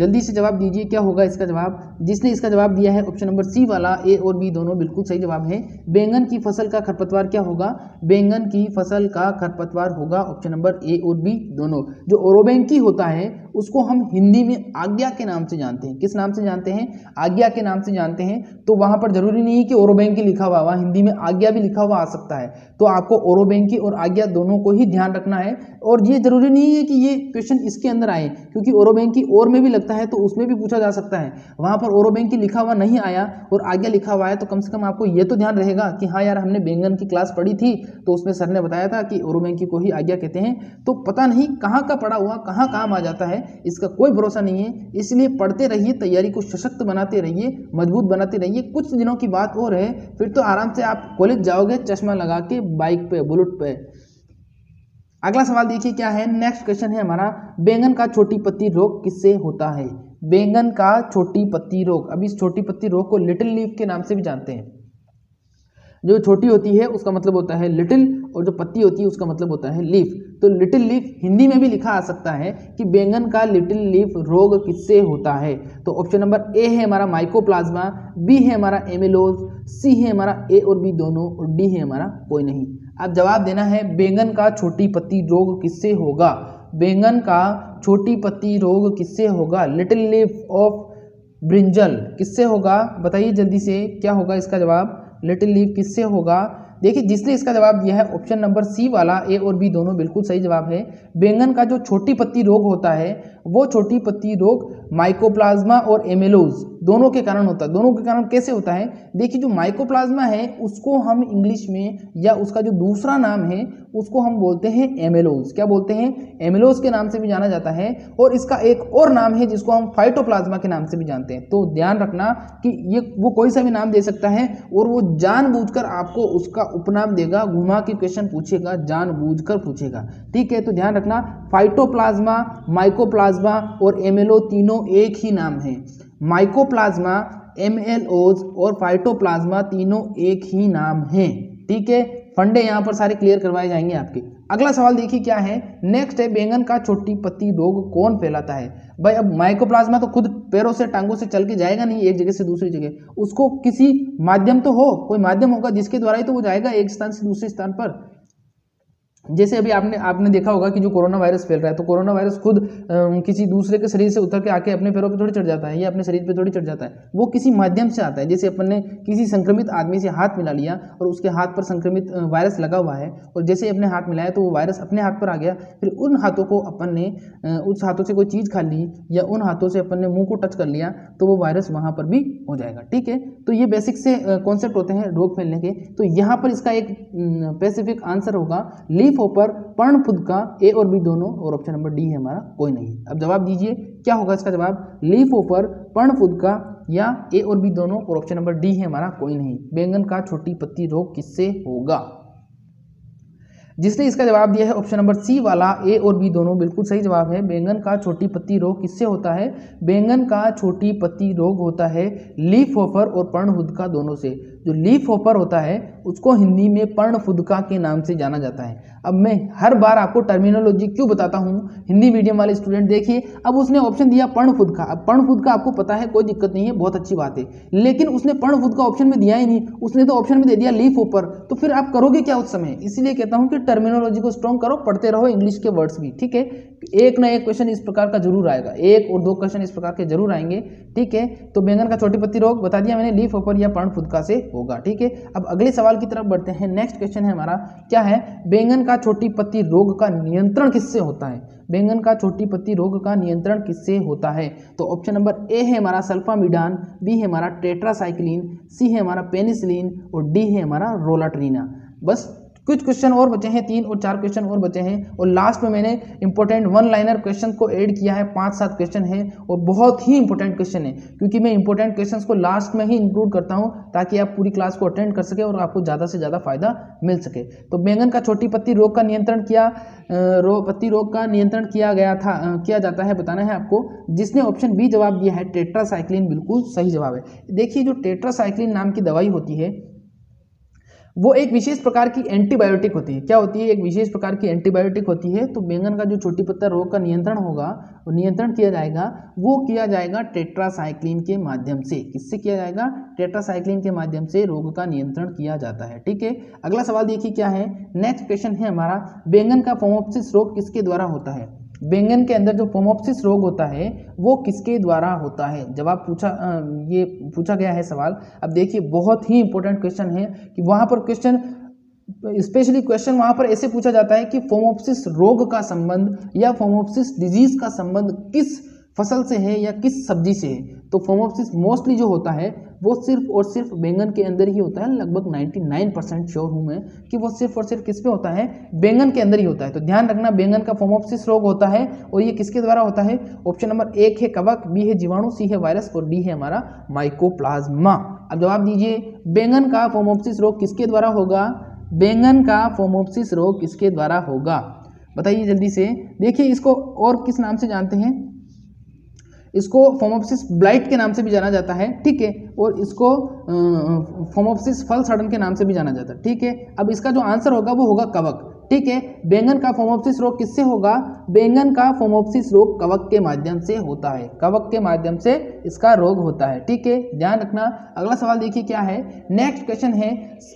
जल्दी से जवाब दीजिए, क्या होगा इसका जवाब? जिसने इसका जवाब दिया है ऑप्शन नंबर सी वाला ए और बी दोनों बिल्कुल सही जवाब है। बैंगन की फ़सल का खरपतवार क्या होगा? बैंगन की फ़सल का खरपतवार होगा ऑप्शन नंबर ए और बी दोनों। जो ओरोबेंकी होता है, उसको हम हिंदी में आज्ञा के नाम से जानते हैं। किस नाम से जानते हैं? आज्ञा के नाम से जानते हैं। तो वहाँ पर ज़रूरी नहीं कि ओरोबैंकी लिखा हुआ, वहाँ हिंदी में आज्ञा भी लिखा हुआ आ सकता है। तो आपको ओरोबैंकी और आज्ञा दोनों को ही ध्यान रखना है। और ये ज़रूरी नहीं है कि ये क्वेश्चन इसके अंदर आए, क्योंकि ओरोबैंकी और में भी लगता है तो उसमें भी पूछा जा सकता है। वहाँ पर ओरो बैंक की लिखा हुआ नहीं आया और आगे लिखा हुआ है तो कम से कम आपको ये तो ध्यान रहेगा कि हाँ यार हमने बैंगन की क्लास पढ़ी थी तो उसमें सर ने बताया था कि ओरो बैंक को ही आज्ञा कहते हैं। तो पता नहीं कहाँ का पढ़ा हुआ, कहाँ काम आ जाता है, इसका कोई भरोसा नहीं है। इसलिए पढ़ते रहिए, तैयारी को सशक्त बनाते रहिए, मज़बूत बनाते रहिए। कुछ दिनों की बात और है, फिर तो आराम से आप कॉलेज जाओगे, चश्मा लगा के बाइक पे, बुलेट पे। अगला सवाल देखिए क्या है। नेक्स्ट क्वेश्चन है हमारा, बैंगन का छोटी पत्ती रोग किससे होता है? बैंगन का छोटी पत्ती रोग। अब इस छोटी पत्ती रोग को लिटिल लीफ के नाम से भी जानते हैं। जो छोटी होती है, उसका मतलब होता है लिटिल और जो पत्ती होती है, उसका मतलब होता है लीफ तो लिटिल लीफ हिंदी में भी लिखा आ सकता है कि बैंगन का लिटिल लीफ रोग किससे होता है। तो ऑप्शन नंबर ए है हमारा माइकोप्लाज्मा बी है हमारा एमिलोज सी है हमारा ए और बी दोनों, और डी है हमारा कोई नहीं। अब जवाब देना है, बैंगन का छोटी पत्ती रोग किससे होगा? बैंगन का छोटी पत्ती रोग किससे होगा? लिटिल लीफ ऑफ़ ब्रिंजल किससे होगा? बताइए जल्दी से, क्या होगा इसका जवाब? लिटिल लीफ किससे होगा? देखिए, जिसने इसका जवाब दिया है ऑप्शन नंबर सी वाला ए और बी दोनों बिल्कुल सही जवाब है। बैंगन का जो छोटी पत्ती रोग होता है, वो छोटी पत्ती रोग माइकोप्लाज्मा और एमेलोज दोनों के कारण होता है। दोनों के कारण कैसे होता है? देखिए, जो माइकोप्लाज्मा है, उसको हम इंग्लिश में, या उसका जो दूसरा नाम है, उसको हम बोलते हैं एमेलोज क्या बोलते हैं? एमेलोज के नाम से भी जाना जाता है, और इसका एक और नाम है, जिसको हम फाइटोप्लाज्मा के नाम से भी जानते हैं। तो ध्यान रखना कि ये, वो कोई सा भी नाम दे सकता है, और वो जानबूझकर आपको उसका उपनाम देगा, घुमा के क्वेश्चन पूछेगा, जानबूझकर पूछेगा। ठीक है तो ध्यान रखना फाइटोप्लाज्मा माइकोप्लाज्मा और एमेलो तीनों एक ही नाम है। माइकोप्लाज्मा एम और फाइटोप्लाज्मा तीनों एक ही नाम है। ठीक है, फंडे यहाँ पर सारे क्लियर करवाए जाएँगे आपके। अगला सवाल देखिए क्या है। नेक्स्ट है, बैंगन का छोटी पत्ती रोग कौन फैलाता है? भाई, अब माइकोप्लाज्मा तो खुद पैरों से, टांगों से चल के जाएगा नहीं, एक जगह से दूसरी जगह। उसको किसी माध्यम तो हो, कोई माध्यम होगा जिसके द्वारा ही तो वो जाएगा एक स्थान से दूसरे स्थान पर। जैसे अभी आपने आपने देखा होगा कि जो कोरोना वायरस फैल रहा है तो कोरोना वायरस खुद किसी दूसरे के शरीर से उतर के आके अपने पैरों पे थोड़ी चढ़ जाता है या अपने शरीर पे थोड़ी चढ़ जाता है। वो किसी माध्यम से आता है, जैसे अपन ने किसी संक्रमित आदमी से हाथ मिला लिया और उसके हाथ पर संक्रमित वायरस लगा हुआ है और जैसे अपने हाथ मिलाया तो वो वायरस अपने हाथ पर आ गया। फिर उन हाथों को अपन ने उस हाथों से कोई चीज़ खा ली या उन हाथों से अपन ने मुँह को टच कर लिया तो वो वायरस वहाँ पर भी हो जाएगा, ठीक है? तो ये बेसिक से कॉन्सेप्ट होते हैं रोग फैलने के। तो यहाँ पर इसका एक स्पेसिफिक आंसर होगा लीफ ओपर पर्ण खुद का ए और बी दोनों और ऑप्शन नंबर डी है हमारा, कोई नहीं। अब जवाब दीजिए, क्या होगा इसका जवाब? लीफ ओपर फुद का या ए और बी दोनों और ऑप्शन नंबर डी है हमारा, कोई नहीं। बैंगन का छोटी पत्ती रोग किससे होगा? जिसने इसका जवाब दिया है ऑप्शन नंबर सी वाला, ए और बी दोनों, बिल्कुल सही जवाब है। बैंगन का छोटी पत्ती रोग किससे होता है? बैंगन का छोटी पत्ती रोग होता है लीफ ऑफ़र और पर्णहुदका दोनों से। जो लीफ ऑफ़र होता है, उसको हिंदी में पर्णफुदका के नाम से जाना जाता है। अब मैं हर बार आपको टर्मिनोलॉजी क्यों बताता हूँ? हिंदी मीडियम वाले स्टूडेंट देखिए, अब उसने ऑप्शन दिया पर्णफुद का। अब पर्णफुद का आपको पता है, कोई दिक्कत नहीं है, बहुत अच्छी बात है। लेकिन उसने पर्णफुद का ऑप्शन में दिया ही नहीं। उसने तो ऑप्शन में दे दिया लीफ ऊपर तो फिर आप करोगे क्या उस समय? इसीलिए कहता हूँ कि टर्मिनोलॉजी को स्ट्रॉन्ग करो, पढ़ते रहो इंग्लिश के वर्ड्स भी, ठीक है? एक ना एक क्वेश्चन इस प्रकार का ज़रूर आएगा। एक और दो क्वेश्चन इस प्रकार के ज़रूर आएँगे, ठीक है? तो बैंगन का छोटी पत्ती रोग, बता दिया मैंने लीफ ऊपर या पर्णफुदका से होगा, ठीक है? अब अगले सवाल की तरफ़ बढ़ते हैं। नेक्स्ट क्वेश्चन है हमारा, क्या है? बैंगन का छोटी पत्ती रोग का नियंत्रण किससे होता है? बैंगन का छोटी पत्ती रोग का नियंत्रण किससे होता है? तो ऑप्शन नंबर ए है हमारा सल्फामिडान बी है हमारा टेट्रासाइक्लिन सी है हमारा पेनिसिलिन और डी है हमारा रोलाट्रीना बस कुछ क्वेश्चन और बचे हैं, तीन और चार क्वेश्चन और बचे हैं। और लास्ट में मैंने इंपॉर्टेंट वन लाइनर क्वेश्चन को ऐड किया है पाँच सात क्वेश्चन है और बहुत ही इंपॉर्टेंट क्वेश्चन है। क्योंकि मैं इंपॉर्टेंट क्वेश्चन को लास्ट में ही इंक्लूड करता हूँ, ताकि आप पूरी क्लास को अटेंड कर सके और आपको ज़्यादा से ज़्यादा फ़ायदा मिल सके। तो बैंगन का छोटी पत्ती रोग का नियंत्रण किया रो, पत्ती रोग का नियंत्रण किया गया था किया जाता है, बताना है आपको। जिसने ऑप्शन बी जवाब दिया है टेट्रासाइक्लिन बिल्कुल सही जवाब है। देखिए, जो टेट्रासाइक्लिन नाम की दवाई होती है वो एक विशेष प्रकार की एंटीबायोटिक होती है। क्या होती है? एक विशेष प्रकार की एंटीबायोटिक होती है तो बैंगन का जो छोटी पत्ता रोग का नियंत्रण होगा वो नियंत्रण किया जाएगा, वो किया जाएगा टेट्रासाइक्लिन के माध्यम से। किससे किया जाएगा? टेट्रासाइक्लिन के माध्यम से रोग का नियंत्रण किया जाता है। ठीक है? अगला सवाल देखिए क्या है? नेक्स्ट क्वेश्चन है हमारा, बैंगन का फोमोप्सिस रोग किसके द्वारा होता है? बैंगन के अंदर जो फोमोप्सिस रोग होता है, वो किसके द्वारा होता है? जवाब पूछा ये पूछा गया है सवाल, अब देखिए, बहुत ही इंपॉर्टेंट क्वेश्चन है कि वहाँ पर क्वेश्चन स्पेशली क्वेश्चन वहाँ पर ऐसे पूछा जाता है कि फोमोप्सिस रोग का संबंध या फोमोप्सिस डिज़ीज़ का संबंध किस फ़सल से है या किस सब्ज़ी से है? तो फोमोप्सिस मोस्टली जो होता है वो सिर्फ़ और सिर्फ़ बैंगन के अंदर ही होता है, लगभग 99 परसेंट श्योर हूँ मैं कि वो सिर्फ़ और सिर्फ़ किस पे होता है, बैंगन के अंदर ही होता है। तो ध्यान रखना, बैंगन का फोमोप्सिस रोग होता है और ये किसके द्वारा होता है? ऑप्शन नंबर एक है कवक बी है जीवाणु सी है वायरस और डी है हमारा माइकोप्लाज्मा अब जवाब दीजिए, बैंगन का फोमोप्सिस रोग किसके द्वारा होगा? बैंगन का फोमोप्सिस रोग किसके द्वारा होगा? बताइए जल्दी से। देखिए, इसको और किस नाम से जानते हैं? इसको फोमोपसिस ब्लाइट के नाम से भी जाना जाता है, ठीक है? और इसको फोमोपसिस फल सड़न के नाम से भी जाना जाता है, ठीक है? अब इसका जो आंसर होगा वो होगा कवक। ठीक है, बैंगन का फोमोप्सिस रोग किससे होगा? बैंगन का फोमोप्सिस रोग कवक के माध्यम से होता है। कवक के माध्यम से इसका रोग होता है, ठीक है? ध्यान रखना। अगला सवाल देखिए क्या है। नेक्स्ट क्वेश्चन है।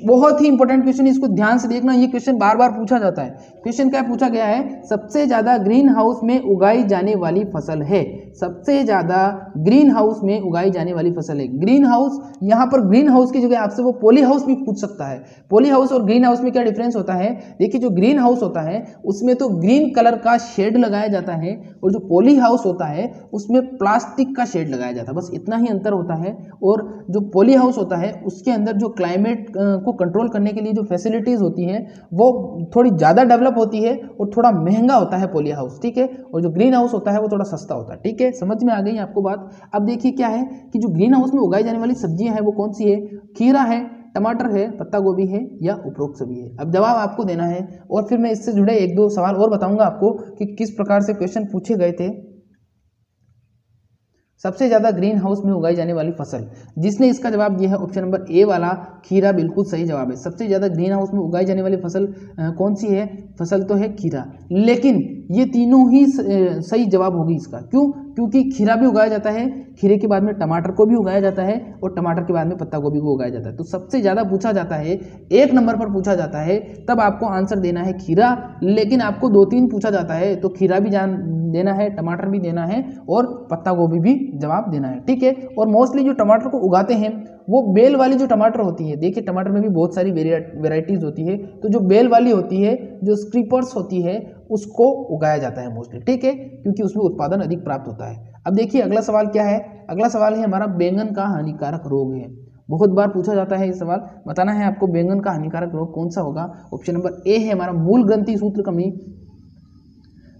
बहुत ही इंपॉर्टेंट क्वेश्चन इसको ध्यान से देखना। ये क्वेश्चन बार बार पूछा जाता है। क्वेश्चन क्या पूछा गया है? सबसे ज़्यादा ग्रीन हाउस में उगाई जाने वाली फ़सल है। सबसे ज़्यादा ग्रीन हाउस में उगाई जाने वाली फ़सल है। ग्रीन हाउस यहाँ पर ग्रीन हाउस की जगह आपसे वो पोली हाउस भी पूछ सकता है। पोली हाउस और ग्रीन हाउस में क्या डिफरेंस होता है? देखिए, जो ग्रीन हाउस होता है, उसमें तो ग्रीन कलर का शेड लगाया जाता है और जो पोली हाउस होता है, उसमें प्लास्टिक का शेड लगाया जाता है। बस इतना ही अंतर होता है और जो पोली हाउस होता है, उसके अंदर जो क्लाइमेट को कंट्रोल करने के लिए जो फैसिलिटीज़ होती हैं, वो थोड़ी ज़्यादा डेवलप होती है और थोड़ा महँगा होता है पोली हाउस, ठीक है? और जो ग्रीन हाउस होता है, वो थोड़ा सस्ता होता है, ठीक है? समझ में आ गई आपको बात? अब देखिए क्या है कि जो ग्रीन हाउस में उगाई जाने वाली सब्ज़ियाँ हैं, वो कौन सी है? खीरा है टमाटर है, पत्ता गोभी है, या उपरोक्त सभी है। अब जवाब आपको देना है, और फिर मैं इससे जुड़े एक दो सवाल और बताऊँगा आपको कि किस प्रकार से क्वेश्चन पूछे गए थे। सबसे ज़्यादा ग्रीन हाउस में उगाई जाने वाली फ़सल। जिसने इसका जवाब दिया है ऑप्शन नंबर ए वाला, खीरा बिल्कुल सही जवाब है। सबसे ज़्यादा ग्रीन हाउस में उगाई जाने वाली फ़सल कौन सी है? फ़सल तो है खीरा। लेकिन ये तीनों ही सही जवाब होगी इसका। क्यों? क्योंकि खीरा भी उगाया जाता है, खीरे के बाद में टमाटर को भी उगाया जाता है और टमाटर के बाद में पत्ता गोभी को उगाया जाता है। तो सबसे ज़्यादा पूछा जाता है, एक नंबर पर पूछा जाता है, तब आपको आंसर देना है खीरा, लेकिन आपको दो तीन पूछा जाता है तो खीरा भी जान देना है, टमाटर भी देना है और पत्ता गोभी भी जवाब देना है, ठीक है? और मोस्टली जो टमाटर को उगाते हैं, वो बेल वाली जो टमाटर होती है, देखिए टमाटर में भी बहुत सारी वेराइटीज़ होती है तो जो बेल वाली होती है, जो स्क्रीपर्स होती है उसको उगाया जाता है मोस्टली ठीक है? क्योंकि उसमें उत्पादन अधिक प्राप्त होता है। अब देखिए, अगला सवाल क्या है? अगला सवाल है, हमारा बैंगन का हानिकारक रोग है। बहुत बार पूछा जाता है ये सवाल। बताना है आपको बैंगन का हानिकारक रोग कौन सा होगा? ऑप्शन नंबर ए है हमारा मूल ग्रंथि सूत्र कमी।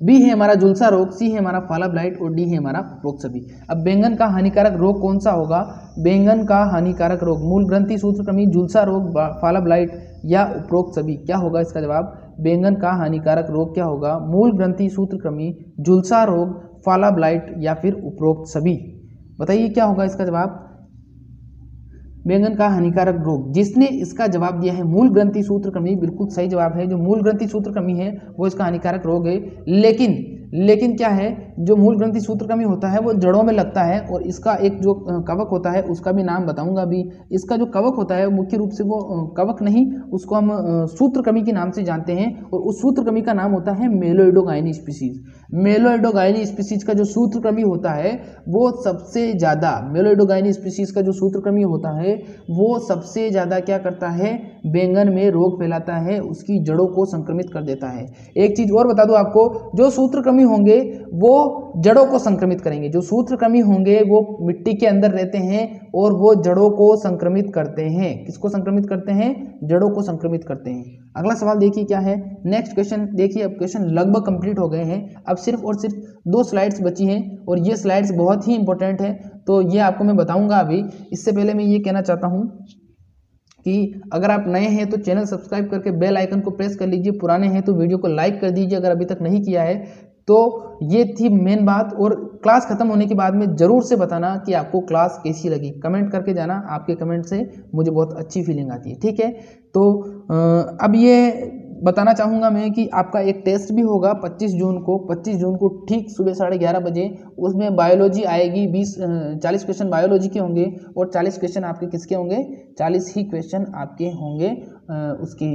बी है हमारा जुलसा रोग। सी है हमारा फाला ब्लाइट और डी है हमारा प्रोक्सबी अब बैंगन का हानिकारक रोग कौन सा होगा? बैंगन का हानिकारक रोग। मूल ग्रंथि सूत्र कमी, जुलसा रोग फाला ब्लाइट या उपरोक्त सभी क्या होगा इसका जवाब? बैंगन का हानिकारक रोग क्या होगा? मूल ग्रंथि सूत्र क्रमी जुलसा रोग फाला ब्लाइट या फिर उपरोक्त सभी। बताइए क्या होगा इसका जवाब? बैंगन का हानिकारक रोग। जिसने इसका जवाब दिया है, मूल ग्रंथि सूत्र कमी बिल्कुल सही जवाब है। जो मूल ग्रंथि सूत्र कमी है, वो इसका हानिकारक रोग है। लेकिन लेकिन क्या है? जो मूल ग्रंथि सूत्र कमी होता है, वो जड़ों में लगता है और इसका एक जो कवक होता है, उसका भी नाम बताऊँगा अभी। इसका जो कवक होता है मुख्य रूप से वो कवक नहीं, उसको हम सूत्र कमी के नाम से जानते हैं और उस सूत्र कमी का नाम होता है मेलोइडोगाइनी स्पीसीज मेलोइडोगाइनी स्पीसीज का जो सूत्र कमी होता है, वो सबसे ज़्यादा, मेलोइडोगाइनी स्पीसीज का जो सूत्र कमी होता है, वो सबसे ज़्यादा क्या करता है, बैंगन में रोग फैलाता है, उसकी जड़ों को संक्रमित कर देता है। एक चीज़ और बता दूँ आपको, जो सूत्र कमी होंगे, वो जड़ों को संक्रमित करेंगे। जो सूत्र कमी होंगे, वो मिट्टी के अंदर रहते हैं और वो जड़ों को संक्रमित करते हैं। किसको संक्रमित करते हैं? जड़ों को संक्रमित करते हैं। अगला सवाल देखिए क्या है। नेक्स्ट क्वेश्चन देखिए अब क्वेश्चन लगभग कंप्लीट हो गए हैं। अब सिर्फ़ और सिर्फ़ दो स्लाइड्स बची हैं और ये स्लाइड्स बहुत ही इंपॉर्टेंट है। तो ये आपको मैं बताऊँगा अभी। इससे पहले मैं ये कहना चाहता हूँ कि अगर आप नए हैं तो चैनल सब्सक्राइब करके बेल आइकन को प्रेस कर लीजिए। पुराने हैं तो वीडियो को लाइक कर दीजिए। अगर अभी तक नहीं किया है तो ये थी मेन बात और क्लास खत्म होने के बाद में ज़रूर से बताना कि आपको क्लास कैसी लगी। कमेंट करके जाना, आपके कमेंट से मुझे बहुत अच्छी फीलिंग आती है, ठीक है? तो अब ये बताना चाहूँगा मैं कि आपका एक टेस्ट भी होगा 25 जून को। 25 जून को ठीक सुबह साढ़े ग्यारह बजे। उसमें बायोलॉजी आएगी 20 40 क्वेश्चन बायोलॉजी के होंगे और 40 क्वेश्चन आपके किसके होंगे? 40 ही क्वेश्चन आपके होंगे उसके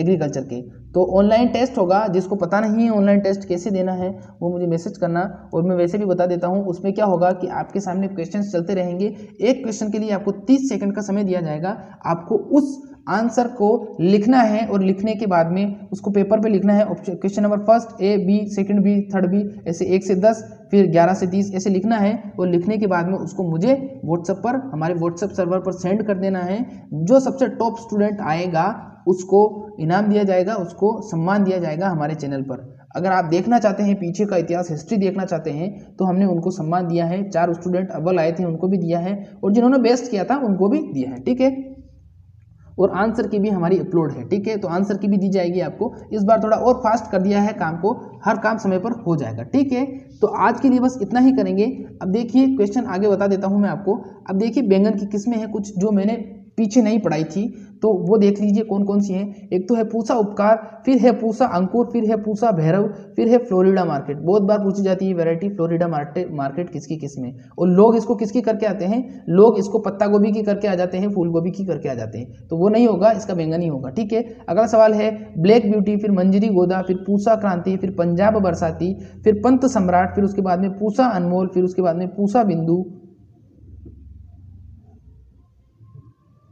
एग्रीकल्चर के। तो ऑनलाइन टेस्ट होगा। जिसको पता नहीं है ऑनलाइन टेस्ट कैसे देना है, वो मुझे मैसेज करना और मैं वैसे भी बता देता हूँ। उसमें क्या होगा कि आपके सामने क्वेश्चन चलते रहेंगे। एक क्वेश्चन के लिए आपको तीस सेकेंड का समय दिया जाएगा। आपको उस आंसर को लिखना है और लिखने के बाद में उसको पेपर पे लिखना है। Question number first, A, B, second B, third B, ऐसे एक से दस, फिर ग्यारह से तीस, ऐसे लिखना है और लिखने के बाद में उसको मुझे व्हाट्सएप पर, हमारे व्हाट्सएप सर्वर पर सेंड कर देना है। जो सबसे टॉप स्टूडेंट आएगा, उसको इनाम दिया जाएगा, उसको सम्मान दिया जाएगा हमारे चैनल पर। अगर आप देखना चाहते हैं, पीछे का इतिहास, हिस्ट्री देखना चाहते हैं तो हमने उनको सम्मान दिया है। चार स्टूडेंट अव्वल आए थे, उनको भी दिया है और जिन्होंने बेस्ट किया था, उनको भी दिया है। ठीक है? और आंसर की भी हमारी अपलोड है, ठीक है? तो आंसर की भी दी जाएगी आपको। इस बार थोड़ा और फास्ट कर दिया है काम को, हर काम समय पर हो जाएगा, ठीक है? तो आज के लिए बस इतना ही करेंगे। अब देखिए क्वेश्चन आगे बता देता हूँ मैं आपको। अब देखिए, बैंगन की किस्में हैं कुछ जो मैंने पीछे नहीं पढ़ाई थी। तो वो देख लीजिए कौन कौन सी हैं। एक तो है पूसा उपकार, फिर है पूसा अंकुर, फिर है पूसा भैरव, फिर है फ्लोरिडा मार्केट। बहुत बार पूछी जाती है वैरायटी फ्लोरिडा मार्केट मार्केट किसकी, किसमें? और लोग इसको किसकी करके आते हैं? लोग इसको पत्ता गोभी की करके आ जाते हैं फूल गोभी की करके आ जाते हैं। तो वो नहीं होगा, इसका बैंगन ही होगा, ठीक है? अगला सवाल है, ब्लैक ब्यूटी, फिर मंजरी गोदा, फिर पूसा क्रांति, फिर पंजाब बरसाती, फिर पंत सम्राट, फिर उसके बाद में पूसा अनमोल, फिर उसके बाद में पूसा बिंदु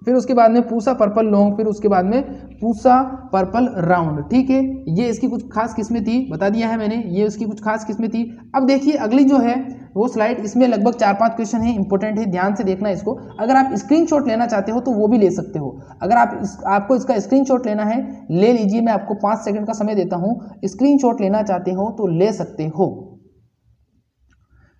फिर उसके बाद में पूसा पर्पल लॉन्ग फिर उसके बाद में पूसा पर्पल राउंड। ठीक है? ये इसकी कुछ खास किस्में थी बता दिया है मैंने। ये उसकी कुछ खास किस्में थी। अब देखिए अगली जो है वो स्लाइड इसमें लगभग चार पाँच क्वेश्चन है इंपॉर्टेंट है ध्यान से देखना इसको। अगर आप स्क्रीनशॉट लेना चाहते हो तो वो भी ले सकते हो। अगर आप इस, आपको इसका स्क्रीनशॉट लेना है ले लीजिए मैं आपको पाँच सेकेंड का समय देता हूँ। स्क्रीनशॉट लेना चाहते हो तो ले सकते हो।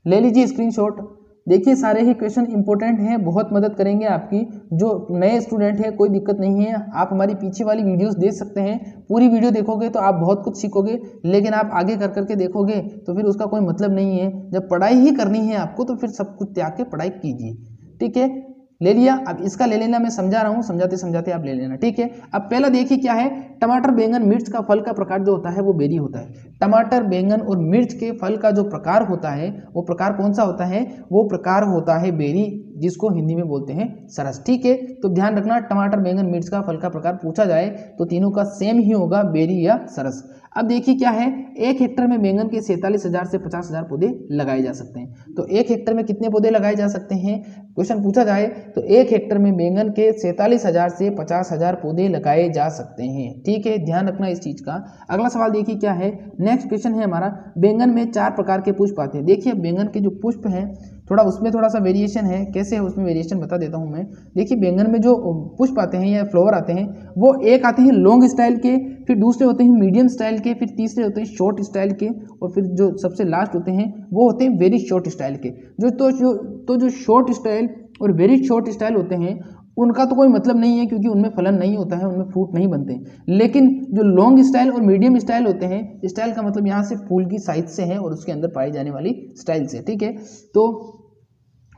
ले लीजिए स्क्रीनशॉट देखिए, सारे ही क्वेश्चन इंपॉर्टेंट हैं, बहुत मदद करेंगे आपकी। जो नए स्टूडेंट हैं, कोई दिक्कत नहीं है। आप हमारी पीछे वाली वीडियोस देख सकते हैं। पूरी वीडियो देखोगे तो आप बहुत कुछ सीखोगे, लेकिन आप आगे कर करके देखोगे तो फिर उसका कोई मतलब नहीं है। जब पढ़ाई ही करनी है आपको तो फिर सब कुछ त्याग के पढ़ाई कीजिए। ठीक है? ले लिया। अब इसका ले लेना मैं समझा रहा हूँ, समझाते समझाते आप ले लेना, ठीक है? अब पहला देखिए क्या है, टमाटर, बैंगन, मिर्च का फल का प्रकार जो होता है वो बेरी होता है। टमाटर, बैंगन और मिर्च के फल का जो प्रकार होता है, वो प्रकार कौन सा होता है? वो प्रकार होता है बेरी, जिसको हिंदी में बोलते हैं सरस, ठीक है? तो ध्यान रखना, टमाटर, बैंगन, मिर्च का फल का प्रकार पूछा जाए तो तीनों का सेम ही होगा, बेरी या सरस। अब देखिए क्या है, एक हेक्टर में बैंगन के सैंतालीस हज़ार से पचास हज़ार पौधे लगाए जा सकते हैं। तो एक हेक्टर में कितने पौधे लगाए जा सकते हैं? क्वेश्चन पूछा जाए तो एक हेक्टर में बैंगन के सैंतालीस हज़ार से पचास हज़ार पौधे लगाए जा सकते हैं। ठीक है, ध्यान रखना इस चीज़ का। अगला सवाल देखिए क्या है? नेक्स्ट क्वेश्चन है हमारा, बैंगन में चार प्रकार के पुष्प आते हैं। देखिए, बैंगन के जो पुष्प हैं, थोड़ा उसमें थोड़ा सा वेरिएशन है। कैसे है उसमें वेरिएशन बता देता हूँ मैं। देखिए, बैंगन में जो पुष्प आते हैं या फ्लावर आते हैं, वो एक आते हैं लॉन्ग स्टाइल के फिर दूसरे होते हैं मीडियम स्टाइल के, फिर तीसरे होते हैं शॉर्ट स्टाइल के, और फिर जो सबसे लास्ट होते हैं, वो होते हैं वेरी शॉर्ट स्टाइल के। जो तो जो तो जो शॉर्ट स्टाइल और वेरी शॉर्ट स्टाइल होते हैं, उनका तो कोई मतलब नहीं है क्योंकि उनमें फलन नहीं होता है, उनमें फ्रूट नहीं बनते। लेकिन जो लॉन्ग स्टाइल और मीडियम स्टाइल होते हैं स्टाइल का मतलब यहाँ से फूल की साइज़ से है और उसके अंदर पाई जाने वाली स्टाइल से, ठीक है? तो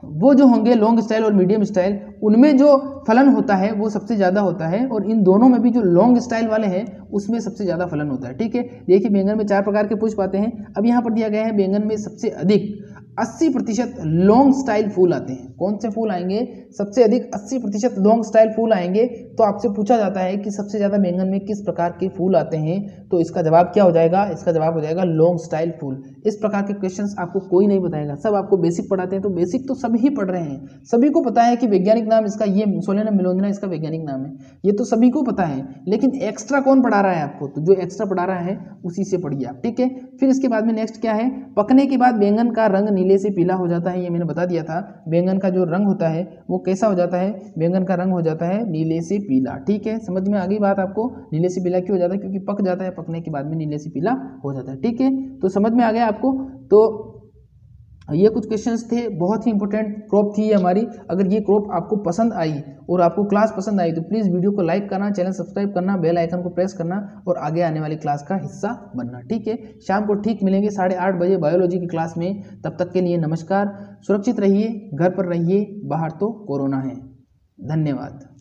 वो जो होंगे लॉन्ग स्टाइल और मीडियम स्टाइल उनमें जो फलन होता है, वो सबसे ज़्यादा होता है और इन दोनों में भी जो लॉन्ग स्टाइल वाले हैं, उसमें सबसे ज़्यादा फलन होता है, ठीक है? देखिए बैंगन में चार प्रकार के पुष्प आते हैं। अब यहाँ पर दिया गया है बैंगन में सबसे अधिक 80 प्रतिशत लॉन्ग स्टाइल फूल आते हैं। कौन से फूल आएँगे? सबसे अधिक 80 प्रतिशत लॉन्ग स्टाइल फूल आएँगे। तो आपसे पूछा जाता है कि सबसे ज़्यादा बैंगन में किस प्रकार के फूल आते हैं? तो इसका जवाब क्या हो जाएगा? इसका जवाब हो जाएगा लॉन्ग स्टाइल फूल। इस प्रकार के क्वेश्चंस आपको कोई नहीं बताएगा। सब आपको बेसिक पढ़ाते हैं तो बेसिक तो सभी पढ़ रहे हैं। सभी को पता है कि वैज्ञानिक नाम इसका ये सोलेना मिलोंजना इसका वैज्ञानिक नाम है। ये तो सभी को पता है, लेकिन एक्स्ट्रा कौन पढ़ा रहा है आपको? तो जो एक्स्ट्रा पढ़ा रहा है, उसी से पढ़िए आप, ठीक है? फिर इसके बाद में नेक्स्ट क्या है? पकने के बाद बैंगन का रंग नीले से पीला हो जाता है, ये मैंने बता दिया था। बैंगन का जो रंग होता है, वो कैसा हो जाता है? बैंगन का रंग हो जाता है नीले से पीला। ठीक है? समझ में आ गई बात आपको? नीले से पीला क्यों हो जाता है? क्योंकि पक जाता है, पकने के बाद में नीले से पीला हो जाता है। ठीक है? तो समझ में आ गया आपको? तो ये कुछ क्वेश्चंस थे, बहुत ही इंपॉर्टेंट क्रॉप थी हमारी। अगर ये क्रॉप आपको पसंद आई और आपको क्लास पसंद आई तो प्लीज़ वीडियो को लाइक करना चैनल सब्सक्राइब करना बेल आइकन को प्रेस करना और आगे आने वाली क्लास का हिस्सा बनना, ठीक है? शाम को ठीक मिलेंगे साढ़े आठ बजे बायोलॉजी की क्लास में। तब तक के लिए नमस्कार। सुरक्षित रहिए, घर पर रहिए, बाहर तो कोरोना है। धन्यवाद।